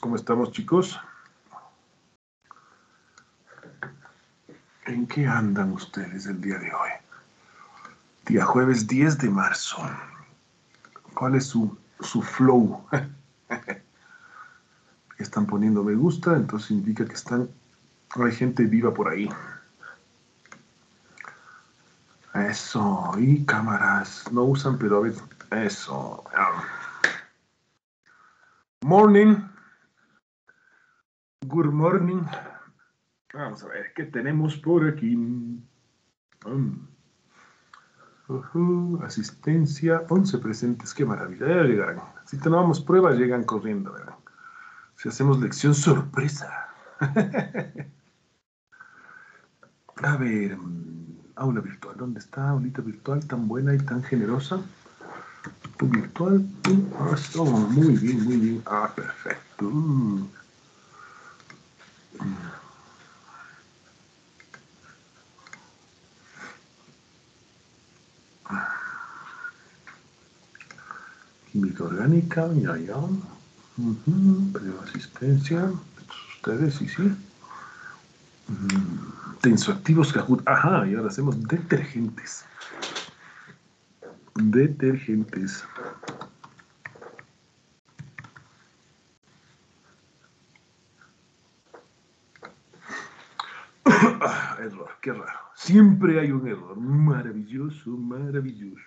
¿Cómo estamos, chicos? ¿En qué andan ustedes el día de hoy? Día jueves 10 de marzo. ¿Cuál es su, su flow? están poniendo me gusta, entonces indica que están, hay gente viva por ahí. Eso, y cámaras, no usan, pero a ver, eso. Morning. Good morning. Vamos a ver qué tenemos por aquí. Um, asistencia, 11 presentes, qué maravilla. Ya llegarán. Si tomamos pruebas, llegan corriendo, ¿verdad? Si hacemos lección sorpresa. A ver, mm, aula virtual. ¿Dónde está aulita virtual tan buena y tan generosa? Virtual. Ah, oh, muy bien, muy bien. Ah, perfecto. Mm. Química orgánica, ya, ya. Uh asistencia. Ustedes, sí, sí. Tensoactivos, Ajá, y ahora hacemos detergentes. Detergentes. Ah, error, qué raro. Siempre hay un error. Maravilloso, maravilloso.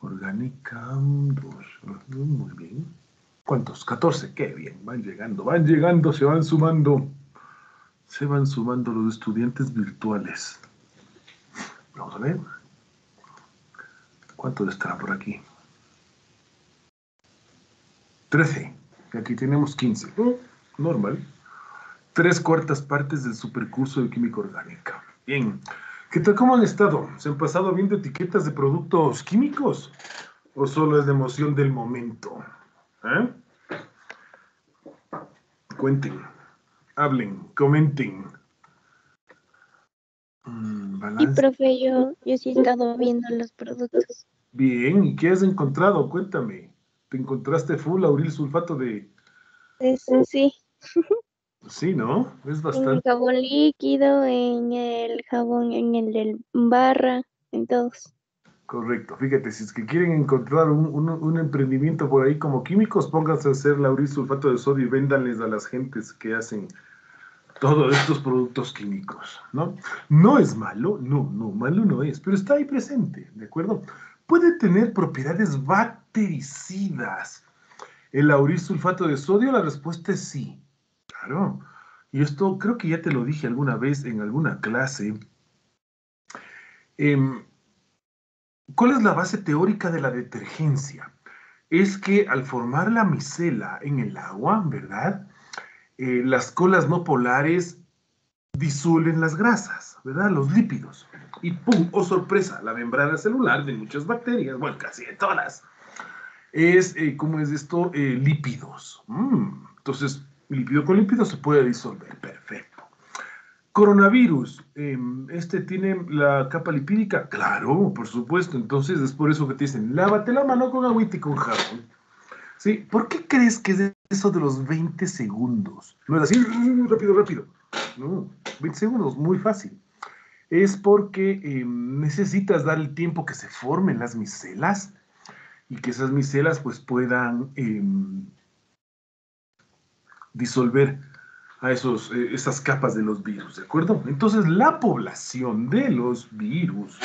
Orgánica 2. Muy bien. ¿Cuántos? 14. Qué bien. Van llegando, van llegando, se van sumando. Se van sumando los estudiantes virtuales. Vamos a ver. ¿Cuántos estará por aquí? 13. Y aquí tenemos 15. normal. Tres cuartas partes del supercurso de química orgánica. Bien. ¿Qué tal? ¿Cómo han estado? ¿Se han pasado viendo etiquetas de productos químicos? ¿O solo es la emoción del momento? ¿Eh? Cuenten, hablen, comenten. Mm, y profe, yo, yo sí he estado viendo los productos. Bien, ¿y qué has encontrado? Cuéntame. ¿Te encontraste full auril sulfato de...? Eso sí. Sí, ¿no? Es bastante. En el jabón líquido, en el jabón, en el del barra, en todos. Correcto. Fíjate, si es que quieren encontrar un, emprendimiento por ahí como químicos, pónganse a hacer lauril sulfato de sodio y véndanles a las gentes que hacen todos estos productos químicos, ¿no? No es malo, no, no, malo no es, pero está ahí presente, ¿de acuerdo? Puede tener propiedades bactericidas. ¿El lauril sulfato de sodio? La respuesta es sí. Claro. Y esto creo que ya te lo dije alguna vez en alguna clase. Em, ¿Cuál es la base teórica de la detergencia? Es que al formar la micela en el agua, ¿verdad? Eh, las colas no polares disuelven las grasas, ¿verdad? Los lípidos. Y ¡pum! ¡Oh, sorpresa! La membrana celular de muchas bacterias, bueno, casi de todas, es, eh, ¿cómo es esto? Eh, lípidos. Mm, entonces, lípido con lípido se puede disolver. Perfecto. Coronavirus, em, ¿este tiene la capa lipídica? Claro, por supuesto. Entonces es por eso que te dicen, lávate la mano con agüita y con jabón. ¿Sí? ¿Por qué crees que es eso de los 20 segundos? No es así, rápido, rápido. No, 20 segundos, muy fácil. Es porque em, necesitas dar el tiempo que se formen las micelas y que esas micelas pues puedan em, disolver a esos, eh, esas capas de los virus, ¿de acuerdo? Entonces, la población de los virus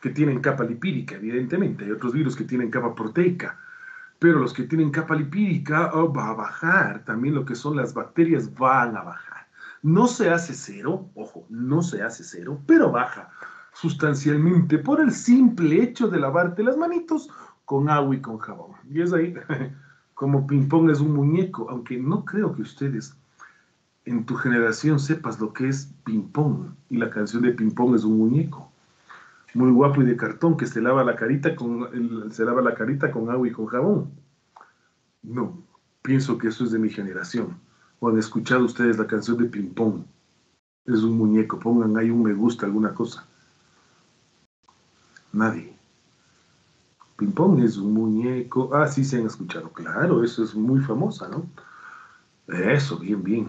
que tienen capa lipídica, evidentemente, hay otros virus que tienen capa proteica, pero los que tienen capa lipídica oh, va a bajar, también lo que son las bacterias van a bajar. No se hace cero, ojo, no se hace cero, pero baja sustancialmente por el simple hecho de lavarte las manitos con agua y con jabón. Y es ahí, como ping-pong es un muñeco, aunque no creo que ustedes en tu generación sepas lo que es ping-pong. Y la canción de ping-pong es un muñeco. Muy guapo y de cartón que se lava la carita con, se lava la carita con agua y con jabón. No, pienso que eso es de mi generación. ¿O han escuchado ustedes la canción de ping-pong? Es un muñeco. Pongan ahí un me gusta, alguna cosa. Nadie. Ping-pong es un muñeco. Ah, sí se han escuchado. Claro, eso es muy famosa, ¿no? Eso, bien, bien.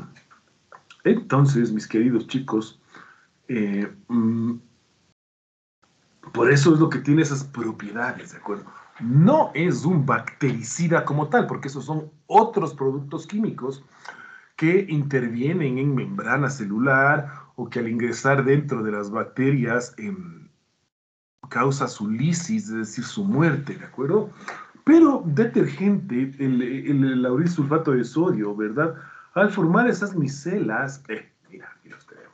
Entonces, mis queridos chicos, eh, mm, por eso es lo que tiene esas propiedades, ¿de acuerdo? No es un bactericida como tal, porque esos son otros productos químicos que intervienen en membrana celular o que al ingresar dentro de las bacterias em, causa su lisis, es decir, su muerte, ¿de acuerdo? Pero detergente, el, el, lauril sulfato de sodio, ¿verdad? Al formar esas micelas, eh, mira, aquí los tenemos,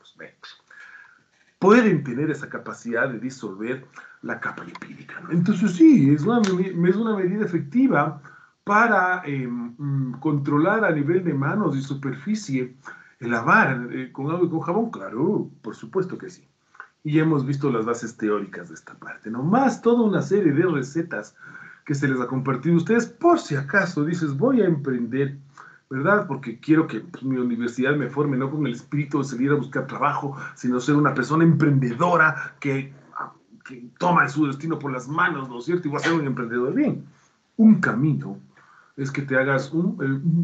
pueden tener esa capacidad de disolver la capa lipídica. ¿no? Entonces sí, es una, es una medida efectiva para eh, mm, controlar a nivel de manos y superficie el lavar eh, con agua y con jabón. Claro, por supuesto que sí. Y hemos visto las bases teóricas de esta parte, ¿no? Más toda una serie de recetas que se les ha compartido a ustedes por si acaso dices voy a emprender ¿verdad? Porque quiero que pues, mi universidad me forme, no con el espíritu de salir a buscar trabajo, sino ser una persona emprendedora que, ah, que toma su destino por las manos, ¿no es cierto? Y va a ser un emprendedor bien. Un camino es que te hagas un,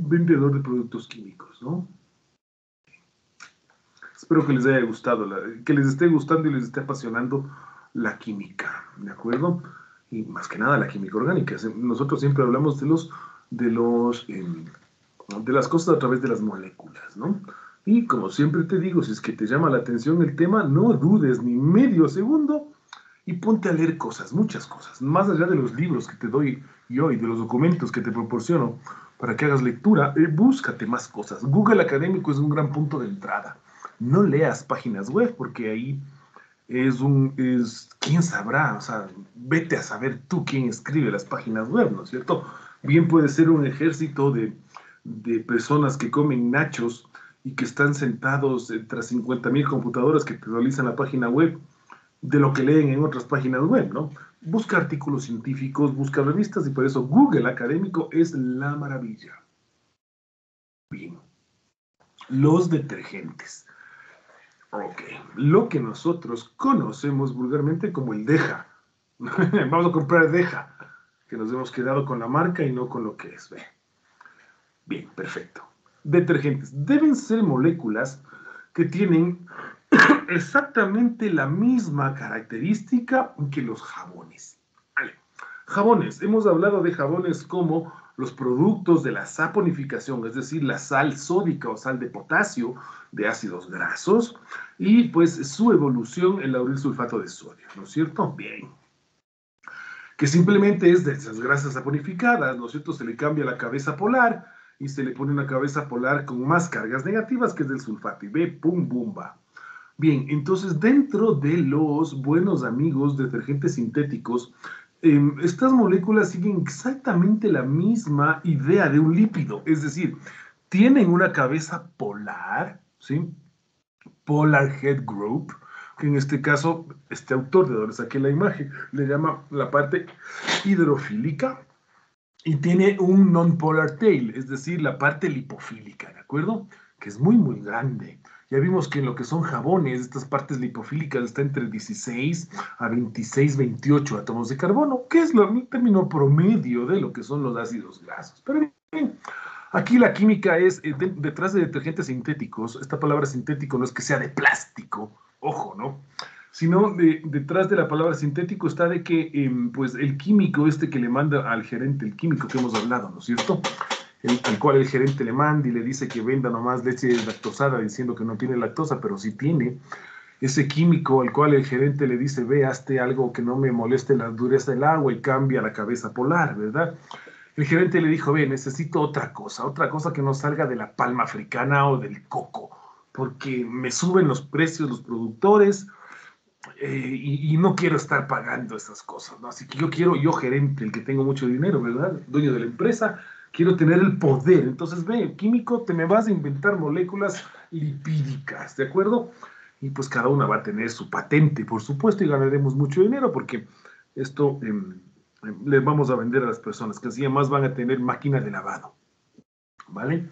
vendedor de productos químicos, ¿no? Espero que les haya gustado, que les esté gustando y les esté apasionando la química, ¿de acuerdo? Y más que nada la química orgánica. Nosotros siempre hablamos de los, de los, em, de las cosas a través de las moléculas, ¿no? Y como siempre te digo, si es que te llama la atención el tema, no dudes ni medio segundo y ponte a leer cosas, muchas cosas, más allá de los libros que te doy yo y de los documentos que te proporciono para que hagas lectura, eh, búscate más cosas. Google Académico es un gran punto de entrada. No leas páginas web porque ahí es un, es, quién sabrá, o sea, vete a saber tú quién escribe las páginas web, ¿no es cierto? Bien puede ser un ejército de de personas que comen nachos y que están sentados tras 50 mil computadoras que te realizan la página web de lo que leen en otras páginas web, ¿no? Busca artículos científicos, busca revistas y por eso Google académico es la maravilla. Bien. Los detergentes. Ok. Lo que nosotros conocemos vulgarmente como el deja. Vamos a comprar deja. Que nos hemos quedado con la marca y no con lo que es. Bien, perfecto. Detergentes. Deben ser moléculas que tienen exactamente la misma característica que los jabones. Jabones. Hemos hablado de jabones como los productos de la saponificación, es decir, la sal sódica o sal de potasio de ácidos grasos y pues su evolución el lauril sulfato de sodio, ¿no es cierto? Bien. Que simplemente es de esas grasas saponificadas, ¿no es cierto? Se le cambia la cabeza polar y se le pone una cabeza polar con más cargas negativas que es del sulfato y ve, pum, bumba. Bien, entonces dentro de los buenos amigos detergentes sintéticos, em, estas moléculas siguen exactamente la misma idea de un lípido, es decir, tienen una cabeza polar, ¿sí? Polar Head Group, que en este caso, este autor de donde saqué la imagen, le llama la parte hidrofílica, y tiene un non-polar tail, es decir, la parte lipofílica, ¿de acuerdo? Que es muy, muy grande. Ya vimos que en lo que son jabones, estas partes lipofílicas están entre 16 a 26, 28 átomos de carbono, que es el término promedio de lo que son los ácidos grasos. Pero bien, aquí la química es, eh, detrás de detergentes sintéticos, esta palabra sintético no es que sea de plástico, ojo, ¿no? sino detrás de la palabra sintético está de que em, pues el químico este que le manda al gerente, el químico que hemos hablado, ¿no es cierto? Al cual el gerente le manda y le dice que venda nomás leche lactosada diciendo que no tiene lactosa, pero sí tiene. Ese químico al cual el gerente le dice, ve, hazte algo que no me moleste la dureza del agua y cambia la cabeza polar, ¿verdad? El gerente le dijo, ve, necesito otra cosa, otra cosa que no salga de la palma africana o del coco, porque me suben los precios los productores, eh, y, no quiero estar pagando esas cosas, ¿no? Así que yo quiero, yo gerente, el que tengo mucho dinero, ¿verdad? Dueño de la empresa, quiero tener el poder. Entonces, ve, químico, te me vas a inventar moléculas lipídicas, ¿de acuerdo? Y pues cada una va a tener su patente, por supuesto, y ganaremos mucho dinero porque esto eh, les vamos a vender a las personas, que así además van a tener máquina de lavado, ¿vale?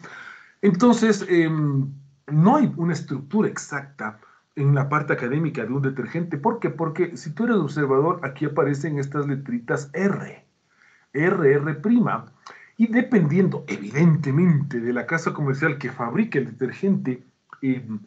Entonces, em, no hay una estructura exacta en la parte académica de un detergente. ¿Por qué? Porque si tú eres observador, aquí aparecen estas letritas R, R, R', Y dependiendo, evidentemente, de la casa comercial que fabrique el detergente, em,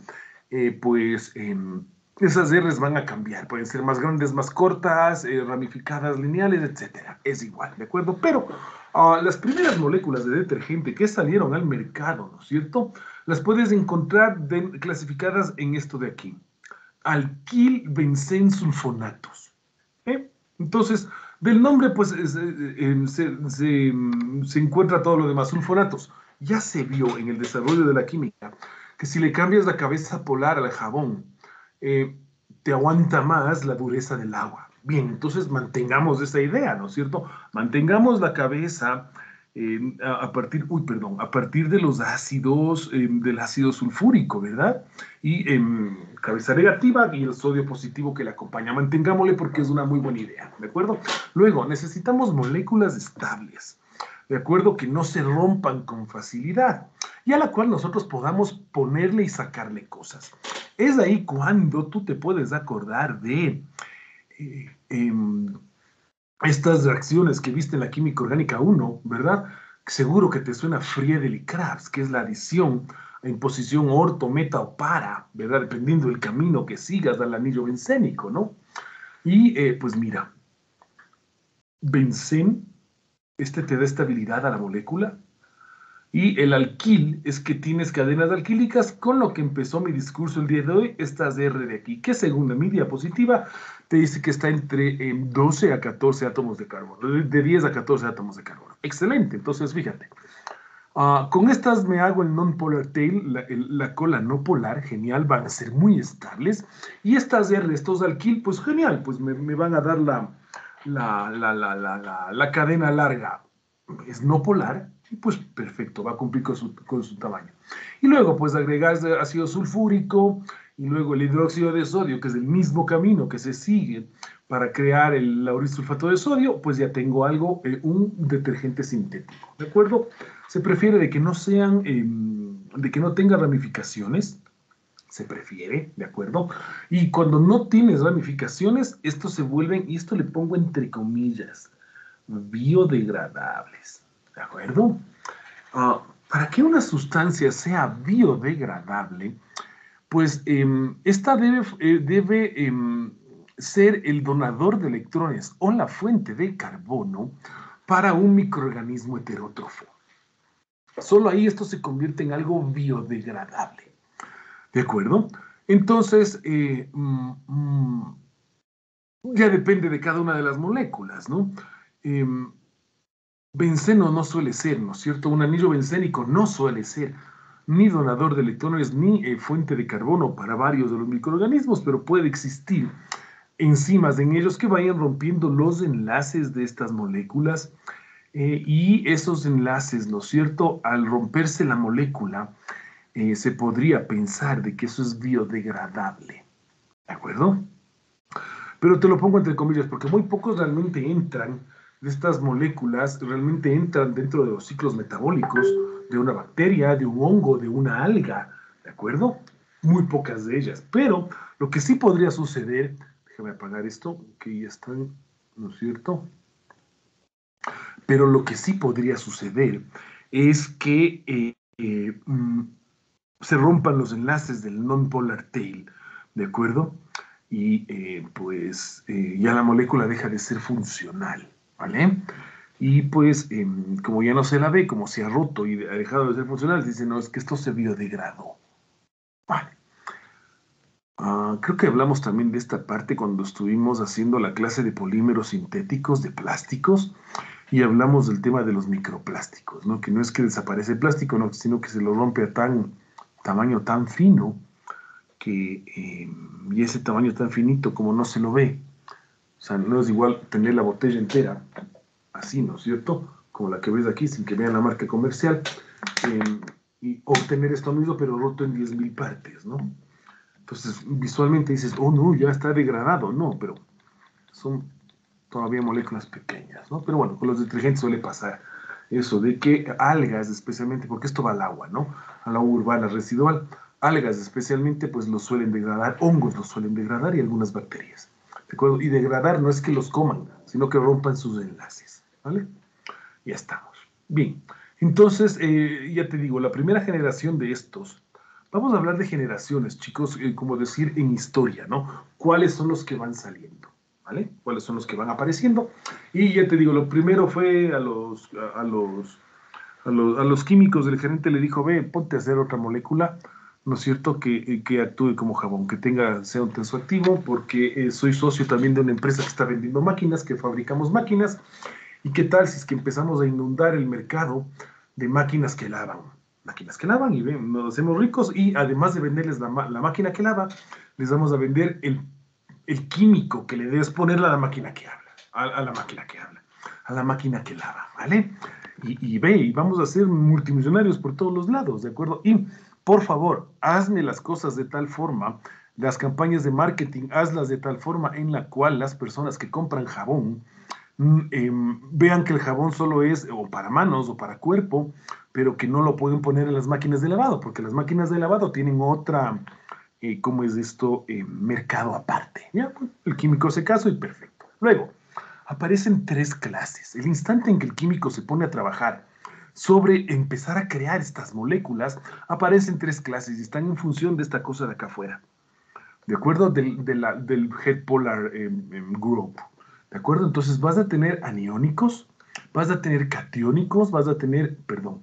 eh, pues em, esas R's van a cambiar. Pueden ser más grandes, más cortas, eh, ramificadas, lineales, etcétera. Es igual, ¿de acuerdo? Pero ah, las primeras moléculas de detergente que salieron al mercado, ¿no es cierto? Las puedes encontrar clasificadas en esto de aquí. Alquil sulfonatos. ¿eh? Entonces, del nombre, pues, eh, se, se encuentra todo lo demás. Sulfonatos. Ya se vio en el desarrollo de la química que si le cambias la cabeza polar al jabón, eh, te aguanta más la dureza del agua. Bien, entonces mantengamos esa idea, ¿no es cierto? Mantengamos la cabeza eh, a, partir, uy, perdón, a partir de los ácidos, eh, del ácido sulfúrico, ¿verdad? Y em, cabeza negativa y el sodio positivo que le acompaña. Mantengámosle porque es una muy buena idea, ¿de acuerdo? Luego, necesitamos moléculas estables, ¿de acuerdo? Que no se rompan con facilidad y a la cual nosotros podamos ponerle y sacarle cosas. Es ahí cuando tú te puedes acordar de eh, em, estas reacciones que viste en la química orgánica 1, ¿verdad? Seguro que te suena Friedel y Krebs, que es la adición en posición orto, meta o para, ¿verdad? Dependiendo del camino que sigas al anillo bencénico, ¿no? Y eh, pues mira, bencén, este te da estabilidad a la molécula, y el alquil es que tienes cadenas alquílicas, con lo que empezó mi discurso el día de hoy, estas R de aquí, que según mi diapositiva te dice que está entre 12 a 14 átomos de carbono, de 10 a 14 átomos de carbono. Excelente, entonces fíjate. Ah, con estas me hago el non-polar tail, la, cola no polar, genial, van a ser muy estables. Y estas R, estos alquil, pues genial, pues me, van a dar la, la, la cadena larga. Es no polar, y pues perfecto, va a cumplir con su, con su tamaño. Y luego pues agregar ácido sulfúrico y luego el hidróxido de sodio, que es el mismo camino que se sigue para crear el laurisulfato de sodio, pues ya tengo algo, eh, un detergente sintético, ¿de acuerdo? Se prefiere de que no sean, em, de que no tenga ramificaciones, se prefiere, ¿de acuerdo? Y cuando no tienes ramificaciones, estos se vuelven, y esto le pongo entre comillas, biodegradables. ¿De acuerdo? Ah, para que una sustancia sea biodegradable, pues em, esta debe, eh, debe em, ser el donador de electrones o la fuente de carbono para un microorganismo heterótrofo. Solo ahí esto se convierte en algo biodegradable. ¿De acuerdo? Entonces, eh, mm, mm, ya depende de cada una de las moléculas, ¿no? Benceno no suele ser, ¿no es cierto? Un anillo bencénico no suele ser ni donador de electrones ni eh, fuente de carbono para varios de los microorganismos, pero puede existir enzimas en ellos que vayan rompiendo los enlaces de estas moléculas eh, y esos enlaces, ¿no es cierto? Al romperse la molécula, eh, se podría pensar de que eso es biodegradable, ¿de acuerdo? Pero te lo pongo entre comillas porque muy pocos realmente entran de estas moléculas realmente entran dentro de los ciclos metabólicos de una bacteria, de un hongo, de una alga, ¿de acuerdo? Muy pocas de ellas. Pero lo que sí podría suceder, déjame apagar esto, que ya están, ¿no es cierto? Pero lo que sí podría suceder es que eh, eh, mm, se rompan los enlaces del non-polar tail, ¿de acuerdo? Y eh, pues ya la molécula deja de ser funcional. ¿Vale? Y pues, em, como ya no se la ve, como se ha roto y ha dejado de ser funcional, dicen, no, es que esto se biodegradó. Vale. Ah, creo que hablamos también de esta parte cuando estuvimos haciendo la clase de polímeros sintéticos, de plásticos, y hablamos del tema de los microplásticos, ¿no? Que no es que desaparece el plástico, no, sino que se lo rompe a tan tamaño tan fino que, em, y ese tamaño tan finito como no se lo ve, o sea, no es igual tener la botella entera, así, ¿no es cierto? Como la que ves aquí, sin que vean la marca comercial, em, y obtener esto mismo, pero roto en 10.000 partes, ¿no? Entonces, visualmente dices, oh, no, ya está degradado. No, pero son todavía moléculas pequeñas, ¿no? Pero bueno, con los detergentes suele pasar eso de que algas, especialmente, porque esto va al agua, ¿no? Al agua urbana residual, algas especialmente, pues lo suelen degradar, hongos lo suelen degradar y algunas bacterias. ¿De Y degradar no es que los coman, sino que rompan sus enlaces. ¿Vale? Ya estamos. Bien, entonces, eh, ya te digo, la primera generación de estos, vamos a hablar de generaciones, chicos, eh, como decir en historia, ¿no? ¿Cuáles son los que van saliendo? ¿Vale? ¿Cuáles son los que van apareciendo? Y ya te digo, lo primero fue a los, a, los, a los, a los químicos, el gerente le dijo, ve, ponte a hacer otra molécula, ¿no es cierto?, que, eh, que actúe como jabón, que tenga, sea un tensoactivo, porque soy socio también de una empresa que está vendiendo máquinas, que fabricamos máquinas, ¿Y qué tal si es que empezamos a inundar el mercado de máquinas que lavan? Máquinas que lavan y ven, nos hacemos ricos y además de venderles la, máquina que lava, les vamos a vender el, químico que le debes poner a la máquina que habla, a, la máquina que habla, a la máquina que lava, ¿vale? Y, y ve, y vamos a ser multimillonarios por todos los lados, ¿de acuerdo? Y por favor, hazme las cosas de tal forma, las campañas de marketing, hazlas de tal forma en la cual las personas que compran jabón, Mm, em, vean que el jabón solo es o para manos o para cuerpo, pero que no lo pueden poner en las máquinas de lavado, porque las máquinas de lavado tienen otra, eh, ¿cómo es esto? Eh, mercado aparte. El químico se caso y perfecto. Luego, aparecen tres clases. El instante en que el químico se pone a trabajar sobre empezar a crear estas moléculas, aparecen tres clases y están en función de esta cosa de acá afuera. ¿De acuerdo? Del, del Head Polar em, em, Group. ¿De acuerdo? Entonces vas a tener aniónicos, vas a tener catiónicos, vas a tener, perdón,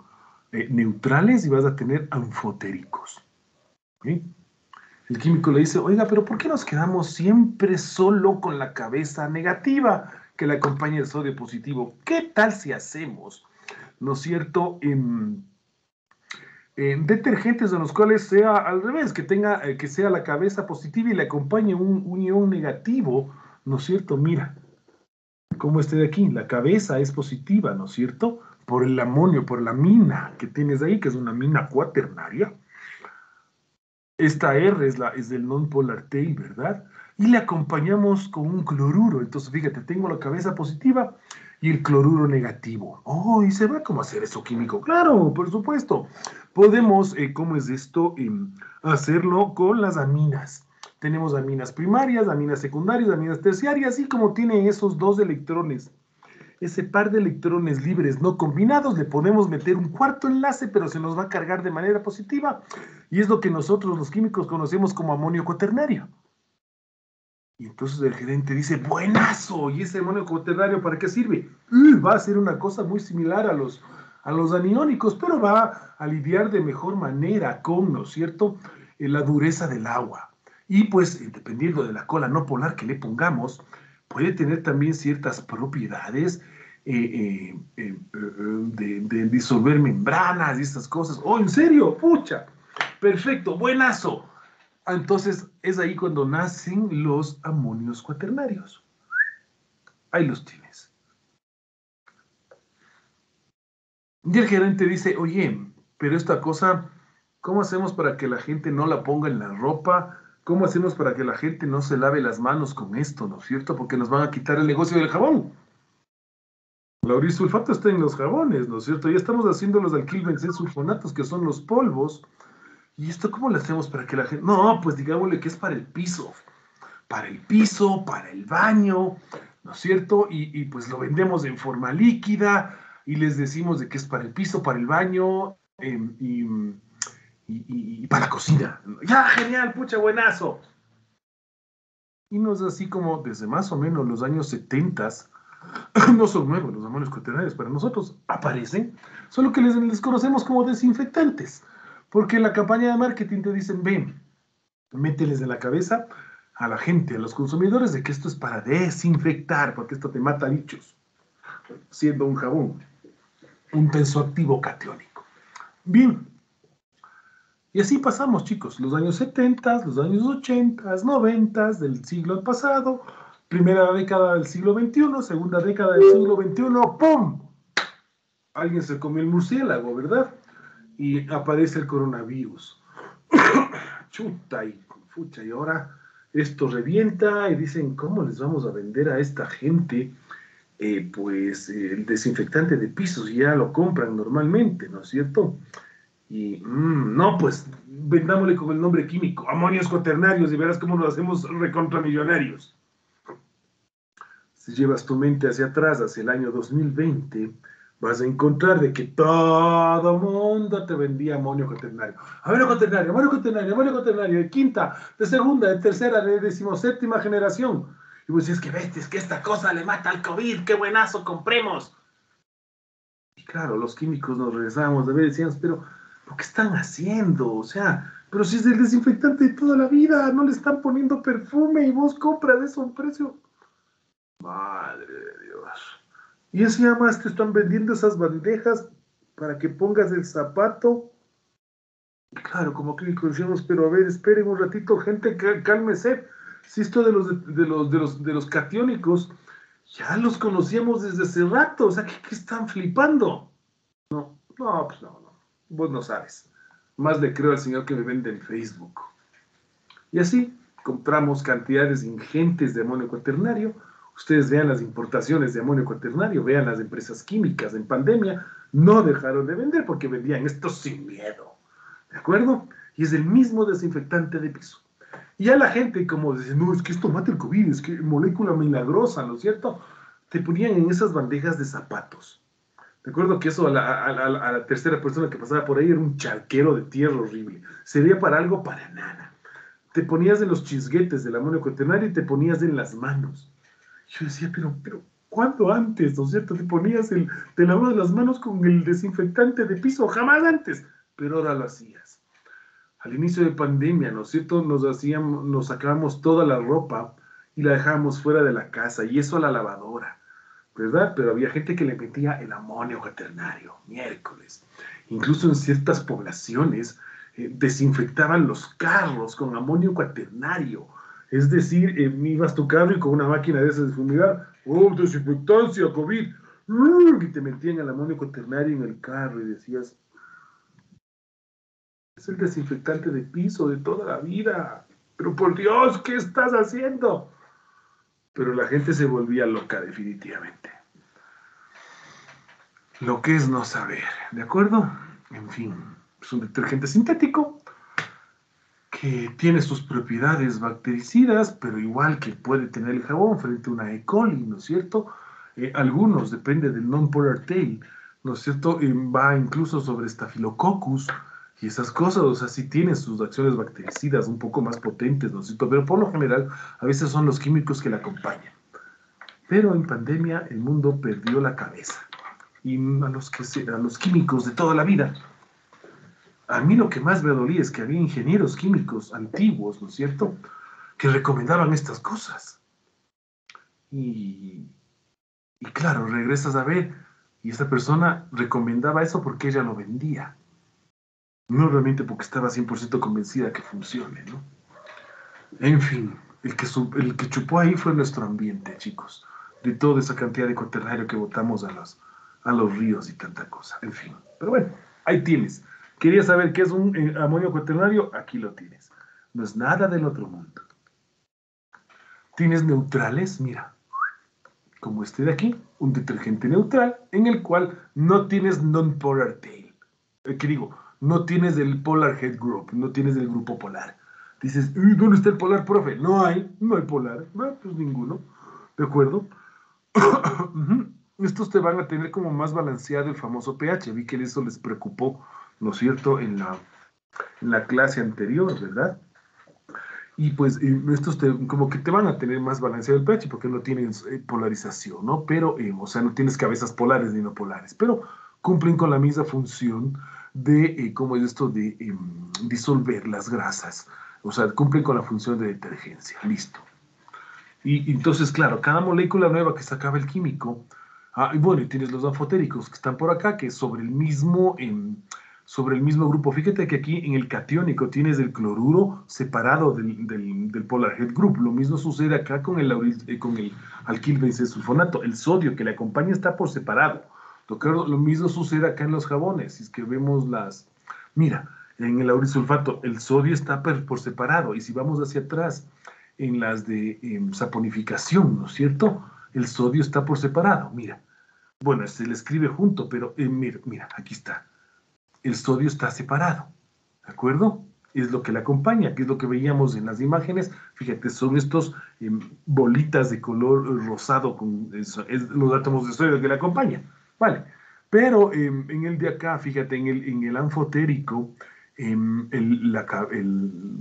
eh, neutrales y vas a tener anfotéricos. El químico le dice, oiga, pero ¿por qué nos quedamos siempre solo con la cabeza negativa que le acompaña el sodio positivo? ¿Qué tal si hacemos, ¿no es cierto?, en, detergentes en los cuales sea al revés, que tenga, eh, que sea la cabeza positiva y le acompañe un, ion negativo, ¿no es cierto? Mira, como este de aquí, la cabeza es positiva, ¿no es cierto? Por el amonio, por la mina que tienes ahí, que es una mina cuaternaria. Esta R es, la, es del non-polar T, ¿verdad? Y le acompañamos con un cloruro. Entonces, fíjate, tengo la cabeza positiva y el cloruro negativo. Oh, ¿y se va hacer eso químico? Claro, por supuesto. Podemos, eh, ¿cómo es esto? Em, hacerlo con las aminas tenemos aminas primarias, aminas secundarias, aminas terciarias, y como tiene esos dos electrones, ese par de electrones libres no combinados, le podemos meter un cuarto enlace, pero se nos va a cargar de manera positiva, y es lo que nosotros los químicos conocemos como amonio cuaternario. Y entonces el gerente dice, buenazo, ¿y ese amonio cuaternario para qué sirve? va a ser una cosa muy similar a los, a los aniónicos, pero va a lidiar de mejor manera con, ¿no es cierto?, eh, la dureza del agua. Y pues, dependiendo de la cola no polar que le pongamos, puede tener también ciertas propiedades eh, eh, eh, de, disolver membranas y estas cosas. ¡Oh, en serio! ¡Pucha! Perfecto, buenazo. Entonces, es ahí cuando nacen los amonios cuaternarios. Ahí los tienes. Y el gerente dice, oye, pero esta cosa, ¿cómo hacemos para que la gente no la ponga en la ropa? ¿Cómo hacemos para que la gente no se lave las manos con esto, ¿no es cierto? Porque nos van a quitar el negocio del jabón. La sulfato está en los jabones, ¿no es cierto? Ya estamos haciendo los sulfonatos, que son los polvos. ¿Y esto cómo le hacemos para que la gente... No, pues digámosle que es para el piso. Para el piso, para el baño, ¿no es cierto? Y, pues lo vendemos en forma líquida y les decimos de que es para el piso, para el baño em, y y, para la cocina. Ya, genial, pucha, buenazo. Y no es así como desde más o menos los años 70, no son nuevos los amonios cuaternarios, para nosotros aparecen, solo que les, les, conocemos como desinfectantes, porque en la campaña de marketing te dicen, ven, mételes en la cabeza a la gente, a los consumidores, de que esto es para desinfectar, porque esto te mata bichos, siendo un jabón, un tensoactivo catiónico. Bien, y así pasamos, chicos, los años 70, los años 80, 90 del siglo pasado, primera década del siglo XXI, segunda década del siglo XXI, ¡pum! Alguien se comió el murciélago, ¿verdad? Y aparece el coronavirus. Chuta y fucha, y ahora esto revienta y dicen, ¿cómo les vamos a vender a esta gente? Eh, pues el desinfectante de pisos ya lo compran normalmente, ¿no es cierto? Y mm, no, pues vendámosle con el nombre químico, amonios cuaternarios, y verás cómo lo hacemos recontramillonarios. Si llevas tu mente hacia atrás, hacia el año 2020, vas a encontrar de que todo mundo te vendía amonio cuaternario. Amonio cuaternario, amonio cuaternario, amonio cuaternario, de quinta, de segunda, de tercera, de decimoséptima generación. Y vos decís que ves, es que esta cosa le mata al COVID, qué buenazo, compremos. Y claro, los químicos nos regresábamos de ver y decíamos, pero, ¿qué están haciendo? O sea, pero si es el desinfectante de toda la vida, no le están poniendo perfume y vos compras eso a un precio. Madre de. Y eso más te están vendiendo esas bandejas para que pongas el zapato. Claro, como que decíamos, pero a ver, esperen un ratito, gente, cálmese. Si esto de los, de, los, de, los, de los catiónicos, ya los conocíamos desde hace rato, o sea, ¿qué, qué están flipando? No, no, pues no, no, vos no sabes más le creo al señor que me vende en Facebook. Y así compramos cantidades ingentes de amonio cuaternario. Ustedes vean las importaciones de amonio cuaternario, vean las empresas químicas en pandemia, no dejaron de vender porque vendían esto sin miedo. ¿De acuerdo? Y es el mismo desinfectante de piso. Y ya la gente, como dice, no, es que esto mata el COVID, es que molécula milagrosa, ¿no es cierto? Te ponían en esas bandejas de zapatos Recuerdo que eso a la, tercera persona que pasaba por ahí era un charquero de tierra horrible. Sería para algo, para nada. Te ponías en los chisguetes del amonio cuaternario y te ponías en las manos. Yo decía, pero, pero, ¿cuándo antes? ¿No es cierto? Te ponías el, te lavabas las manos con el desinfectante de piso, jamás antes. Pero ahora lo hacías. Al inicio de pandemia, ¿no es cierto? Nos hacíamos, nos sacábamos toda la ropa y la dejábamos fuera de la casa y eso a la lavadora ¿verdad? Pero había gente que le metía el amonio cuaternario, miércoles. Incluso en ciertas poblaciones eh, desinfectaban los carros con amonio cuaternario. Es decir, eh, ibas tu carro y con una máquina de esas de fumigar, ¡oh, desinfectancia, COVID! Y te metían el amonio cuaternario en el carro y decías, es el desinfectante de piso de toda la vida. Pero por Dios, ¿qué estás haciendo? pero la gente se volvía loca definitivamente. Lo que es no saber, ¿de acuerdo? En fin, es un detergente sintético que tiene sus propiedades bactericidas, pero igual que puede tener el jabón frente a una E. coli, ¿no es cierto? Eh, algunos, depende del non-polar tail, ¿no es cierto? Eh, va incluso sobre Staphylococcus, y esas cosas, o sea, sí tienen sus acciones bactericidas un poco más potentes, ¿no Pero por lo general, a veces son los químicos que la acompañan. Pero en pandemia el mundo perdió la cabeza. Y a los, que a los químicos de toda la vida, a mí lo que más me dolía es que había ingenieros químicos antiguos, ¿no es cierto?, que recomendaban estas cosas. Y, y claro, regresas a ver, y esta persona recomendaba eso porque ella lo vendía no realmente porque estaba 100% convencida que funcione, ¿no? En fin, el que, el que chupó ahí fue nuestro ambiente, chicos, de toda esa cantidad de cuaternario que botamos a los, a los ríos y tanta cosa, en fin. Pero bueno, ahí tienes. ¿Querías saber qué es un eh, amonio cuaternario? Aquí lo tienes. No es nada del otro mundo. Tienes neutrales, mira, como este de aquí, un detergente neutral en el cual no tienes non-polar tail. Eh, ¿Qué digo? no tienes el Polar Head Group, no tienes el grupo polar. Dices, ¿dónde está el polar, profe? No hay, no hay polar. No, pues ninguno. ¿De acuerdo? Estos te van a tener como más balanceado el famoso pH. Vi que eso les preocupó, ¿no es cierto?, en la, en la clase anterior, ¿verdad? Y pues eh, estos como que te van a tener más balanceado el pH porque no tienen eh, polarización, ¿no? Pero, eh, o sea, no tienes cabezas polares ni no polares, pero cumplen con la misma función de, eh, ¿cómo es esto? De disolver las grasas. O sea, cumplen con la función de detergencia. Listo. Y, entonces, claro, cada molécula nueva que sacaba el químico, ah, y bueno, y tienes los anfotéricos que están por acá, que sobre el mismo, em, sobre el mismo grupo. Fíjate que aquí en el catiónico tienes el cloruro separado del, del, polar head group. Lo mismo sucede acá con el, eh, con el alquil sulfonato. El sodio que le acompaña está por separado. Lo mismo sucede acá en los jabones. Si es que vemos las... Mira, en el aurisulfato el sodio está por separado y si vamos hacia atrás en las de em, saponificación, ¿no es cierto? El sodio está por separado, mira. Bueno, se le escribe junto, pero eh, mira, mira, aquí está. El sodio está separado, ¿de acuerdo? Es lo que le acompaña, que es lo que veíamos en las imágenes. Fíjate, son estos em, bolitas de color rosado con los átomos de sodio que le acompañan. Vale, Pero em, en el de acá, fíjate, en el, en el anfotérico, em, la,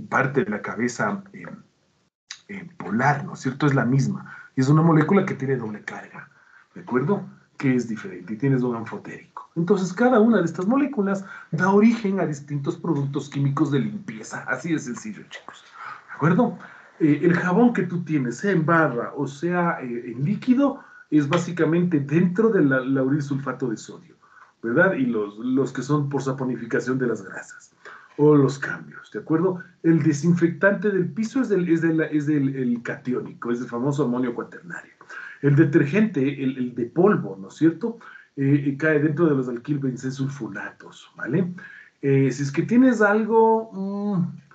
parte de la cabeza polar, ¿no es cierto? Es la misma. Es una molécula que tiene doble carga, ¿de acuerdo? Que es diferente y tienes un anfotérico. Entonces, cada una de estas moléculas da origen a distintos productos químicos de limpieza. Así de sencillo, chicos. ¿De acuerdo? Eh, el jabón que tú tienes, sea en barra o sea eh, en líquido, es básicamente dentro del lauril sulfato de sodio, ¿verdad? Y los, los que son por saponificación de las grasas o los cambios, ¿de acuerdo? El desinfectante del piso es, del, es, es del el catiónico, es el famoso amonio cuaternario. El detergente, el, de polvo, ¿no es cierto? Eh, cae dentro de los alquilbencensulfonatos, ¿vale? si es que tienes algo, mm,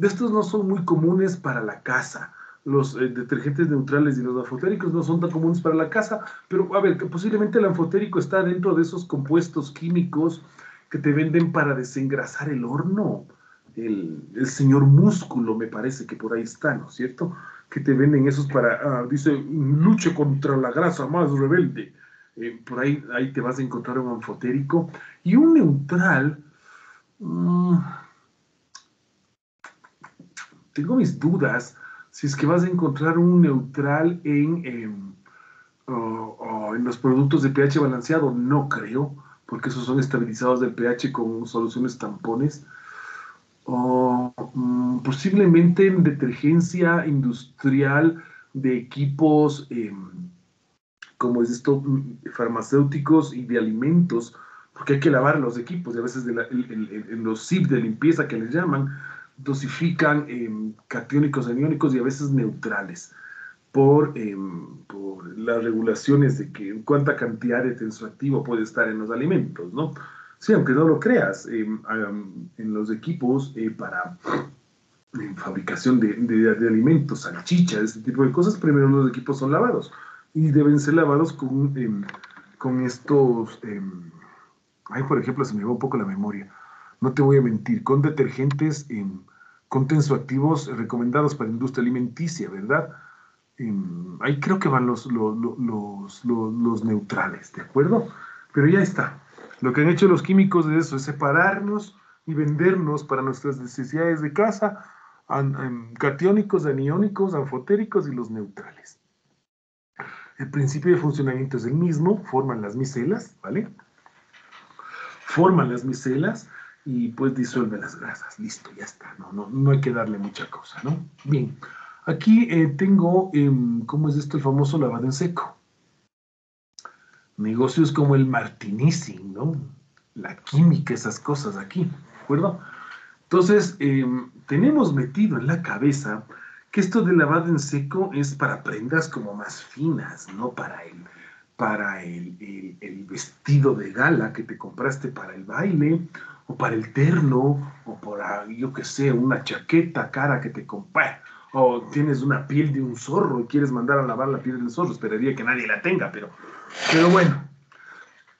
de estos no son muy comunes para la casa. Los eh, detergentes neutrales y los anfotéricos no son tan comunes para la casa, pero a ver, posiblemente el anfotérico está dentro de esos compuestos químicos que te venden para desengrasar el horno. El, señor músculo, me parece que por ahí está, ¿no es cierto? Que te venden esos para, ah, dice, luche contra la grasa más rebelde. Eh, por ahí, ahí te vas a encontrar un anfotérico y un neutral. Mmm, tengo mis dudas si es que vas a encontrar un neutral en, em, en los productos de pH balanceado. No creo, porque esos son estabilizados del pH con soluciones tampones. O mm, posiblemente en detergencia industrial de equipos, em, como es esto, mm, farmacéuticos y de alimentos, porque hay que lavar los equipos y a veces en los SIP de limpieza que les llaman, dosifican eh, catiónicos, aniónicos y a veces neutrales por, em, por, las regulaciones de que cuánta cantidad de tensoactivo puede estar en los alimentos, ¿no? Sí, aunque no lo creas, em, en los equipos eh, para fabricación de, de, alimentos, salchichas, este tipo de cosas, primero los equipos son lavados y deben ser lavados con, con estos... ay, por ejemplo, se me va un poco la memoria. No te voy a mentir, con detergentes con tensoactivos recomendados para industria alimenticia, ¿verdad? Em, ahí creo que van los, los, neutrales, ¿de acuerdo? Pero ya está. Lo que han hecho los químicos de eso es separarnos y vendernos para nuestras necesidades de casa catiónicos, aniónicos, anfotéricos y los neutrales. El principio de funcionamiento es el mismo, forman las micelas, ¿vale? Forman las micelas y pues disuelve las grasas. Listo, ya está. No, no, no hay que darle mucha cosa, ¿no? Bien. Aquí eh, tengo, em, ¿cómo es esto? El famoso lavado en seco. Negocios como el martinizing, ¿no? La química, esas cosas aquí, ¿de acuerdo? Entonces, em, tenemos metido en la cabeza que esto de lavado en seco es para prendas como más finas, no para el, para el, el vestido de gala que te compraste para el baile o para el terno, o para, yo qué sé, una chaqueta cara que te compra, o tienes una piel de un zorro y quieres mandar a lavar la piel del zorro, esperaría que nadie la tenga, pero, pero bueno.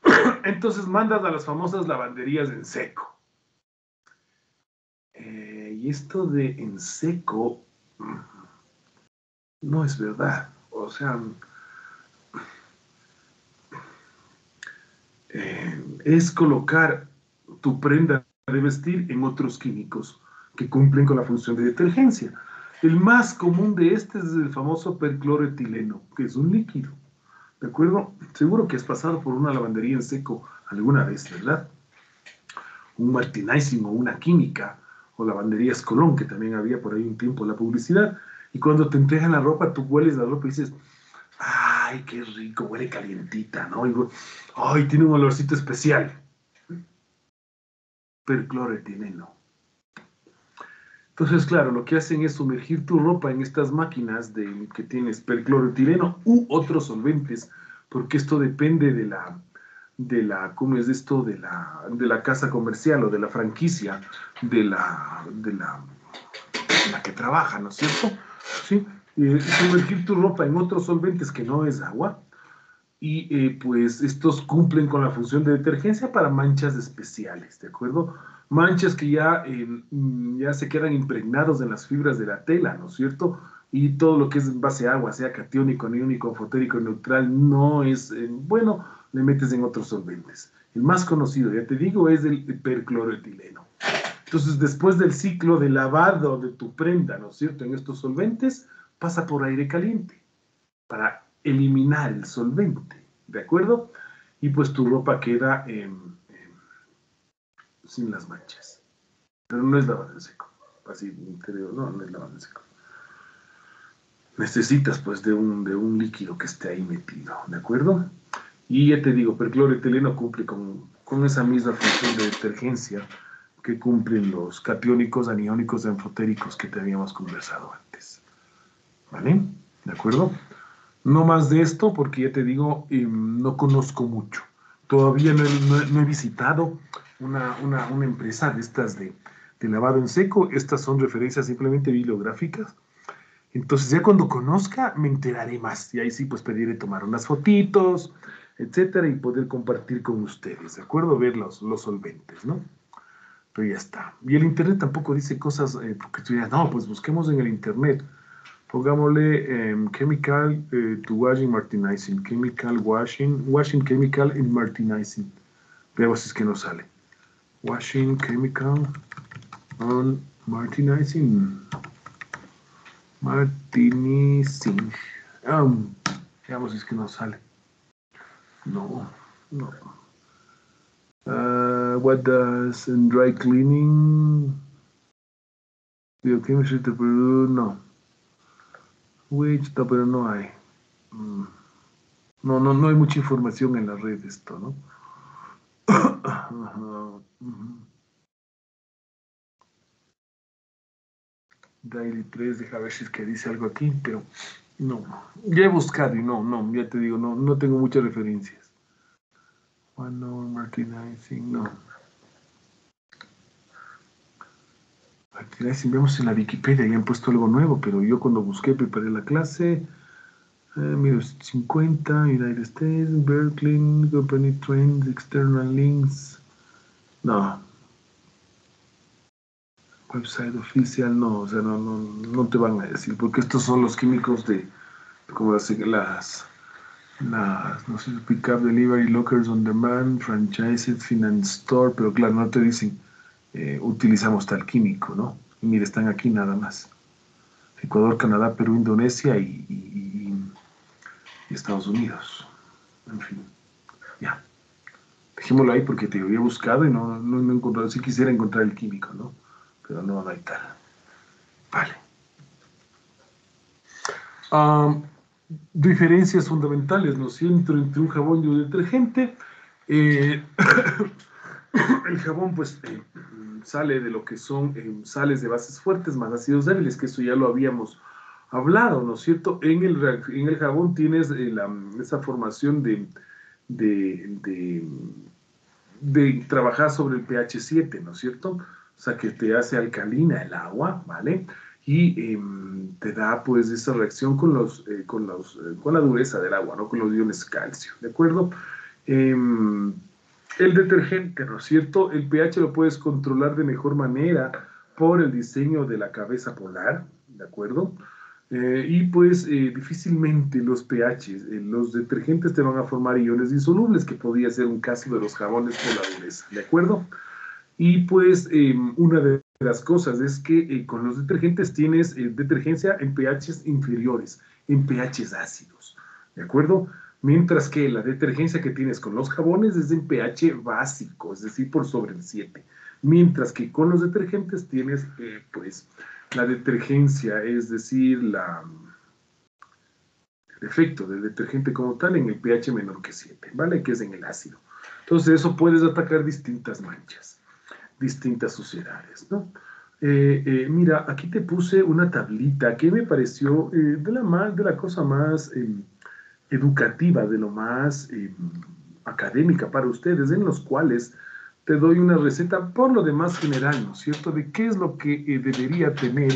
Entonces mandas a las famosas lavanderías en seco. Eh, y esto de en seco no es verdad. O sea, eh, es colocar tu prenda de vestir en otros químicos que cumplen con la función de detergencia. El más común de este es el famoso percloretileno, que es un líquido. ¿De acuerdo? Seguro que has pasado por una lavandería en seco alguna vez, ¿verdad? Un martinizing una química, o lavanderías Colón, que también había por ahí un tiempo la publicidad. Y cuando te entregan la ropa, tú hueles la ropa y dices, ¡ay, qué rico! Huele calientita, ¿no? Y, ¡ay, tiene un olorcito especial! percloretileno. Entonces, claro, lo que hacen es sumergir tu ropa en estas máquinas de, que tienes percloretileno u otros solventes, porque esto depende de la, de la, ¿cómo es esto? De la, de la casa comercial o de la franquicia de la, de la, que trabaja, ¿no es cierto? Sí, sumergir tu ropa en otros solventes que no es agua, y eh, pues estos cumplen con la función de detergencia para manchas especiales, ¿de acuerdo? Manchas que ya, ya se quedan impregnados en las fibras de la tela, ¿no es cierto? Y todo lo que es en base a agua, sea catiónico, aniónico, fotérico, neutral, no es eh, bueno, le metes en otros solventes. El más conocido, ya te digo, es el percloroetileno. Entonces, después del ciclo de lavado de tu prenda, ¿no es cierto?, en estos solventes, pasa por aire caliente para eliminar el solvente, ¿de acuerdo? Y pues tu ropa queda sin las manchas. Pero no es lavado en seco. Así, no, no es lavado en seco necesitas pues de un, de un líquido que esté ahí metido, ¿de acuerdo? Y ya te digo, percloretileno cumple con, con esa misma función de detergencia que cumplen los catiónicos, aniónicos, enfotéricos que te habíamos conversado antes. ¿Vale? ¿De acuerdo? No más de esto porque ya te digo, em, no conozco mucho. Todavía no he, visitado una, una, una, empresa de estas de, de lavado en seco. Estas son referencias simplemente bibliográficas entonces ya cuando conozca me enteraré más y ahí sí pues pediré tomar unas fotitos, etcétera y poder compartir con ustedes, ¿de acuerdo? Ver los, solventes, ¿no? Pero ya está. Y el internet tampoco dice cosas, eh, porque tú no, pues busquemos en el internet. Pongámosle em, chemical eh, to washing martinizing, chemical washing, washing chemical in martinizing. Veamos si es que nos sale. Washing chemical on martinizing. Martini Singh. Um, veamos si es que no sale. No, no. Uh, what does in dry cleaning? Biochemistry de Perú, no. Which, no, pero no hay. Mm. No, no, no hay mucha información en la red esto, ¿no? Daily 3, deja ver si es que dice algo aquí, pero no. Ya he buscado y no, no, ya te digo, no, no tengo muchas referencias. One hour martinizing, no. Martinizing, vemos en la Wikipedia, ya han puesto algo nuevo, pero yo cuando busqué, preparé la clase, eh, mira, 50, United States, Berkeley, Company Trends, External Links. No, website oficial, no, o sea, no, no, no te van a decir, porque estos son los químicos de, como las, las, las no sé, pick up, delivery, lockers on demand, franchises, finance store, pero claro, no te dicen, eh, utilizamos tal químico, ¿no? Y mire, están aquí nada más. Ecuador, Canadá, Perú, Indonesia y, Estados Unidos. En fin, ya. Dejémoslo ahí porque te había buscado y no, no, no encontrado, si quisiera encontrar el químico, ¿no? pero no, hay tal. Vale. Diferencias fundamentales, ¿no siento, entre un jabón y un detergente. Eh, el jabón, pues, eh, sale de lo que son eh, sales de bases fuertes más ácidos débiles, que eso ya lo habíamos hablado, ¿no es cierto? En el, en el jabón tienes esa formación de, de, de, de, trabajar sobre el pH 7, ¿no es cierto? o sea, que te hace alcalina el agua, ¿vale? Y em, te da pues esa reacción con, los, eh, con, los, eh, con la dureza del agua, ¿no? Con los iones calcio, ¿de acuerdo? Em, el detergente, ¿no es cierto? El pH lo puedes controlar de mejor manera por el diseño de la cabeza polar, ¿de acuerdo? Eh, y pues difícilmente los pHs, los detergentes te van a formar iones insolubles, que podría ser un caso de los jabones por la dureza, ¿de acuerdo? Y pues em, una de las cosas es que eh, con los detergentes tienes eh, detergencia en pHs inferiores, en pHs ácidos, ¿de acuerdo? Mientras que la detergencia que tienes con los jabones es en pH básico, es decir, por sobre el 7. Mientras que con los detergentes tienes, eh, pues, la detergencia, es decir, el efecto del detergente como tal en el pH menor que 7, ¿vale? Que es en el ácido. Entonces, eso puedes atacar distintas manchas distintas suciedades, ¿no? Eh, eh, mira, aquí te puse una tablita que me pareció eh, de, la más, de la cosa más em, educativa, de lo más em, académica para ustedes, en los cuales te doy una receta por lo demás general, ¿no es cierto?, de qué es lo que debería tener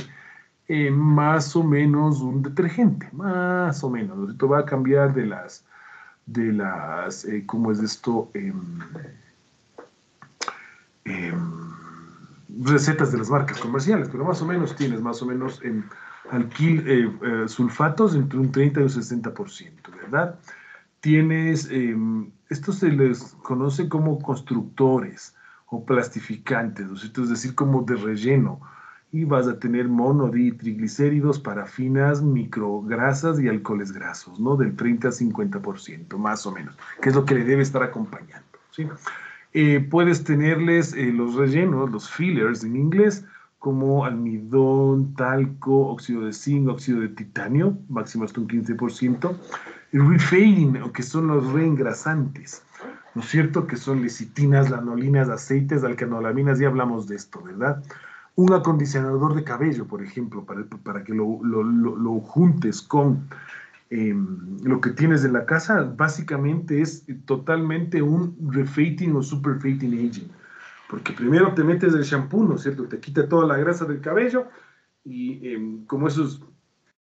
más o menos un detergente, más o menos. Esto va a cambiar de las, de las, ¿cómo es esto? Em, recetas de las marcas comerciales, pero más o menos tienes más o menos alquil, eh, eh, sulfatos entre un 30 y un 60%, ¿verdad? tienes, em, esto se les conoce como constructores o plastificantes, ¿no es decir, como de relleno. Y vas a tener monoditriglicéridos, parafinas, micrograsas y alcoholes grasos, ¿no? Del 30 a 50%, más o menos, que es lo que le debe estar acompañando, ¿sí? Eh, puedes tenerles eh, los rellenos, los fillers en inglés, como almidón, talco, óxido de zinc, óxido de titanio, máximo hasta un 15%, el refading, que son los reengrasantes, ¿no es cierto? Que son lecitinas, lanolinas, aceites, alcanolaminas, ya hablamos de esto, ¿verdad? Un acondicionador de cabello, por ejemplo, para, para que lo, lo, lo, juntes con em, lo que tienes en la casa, básicamente es totalmente un refading o super agent. Porque primero te metes el shampoo, ¿no es cierto? Te quita toda la grasa del cabello y em, como eso es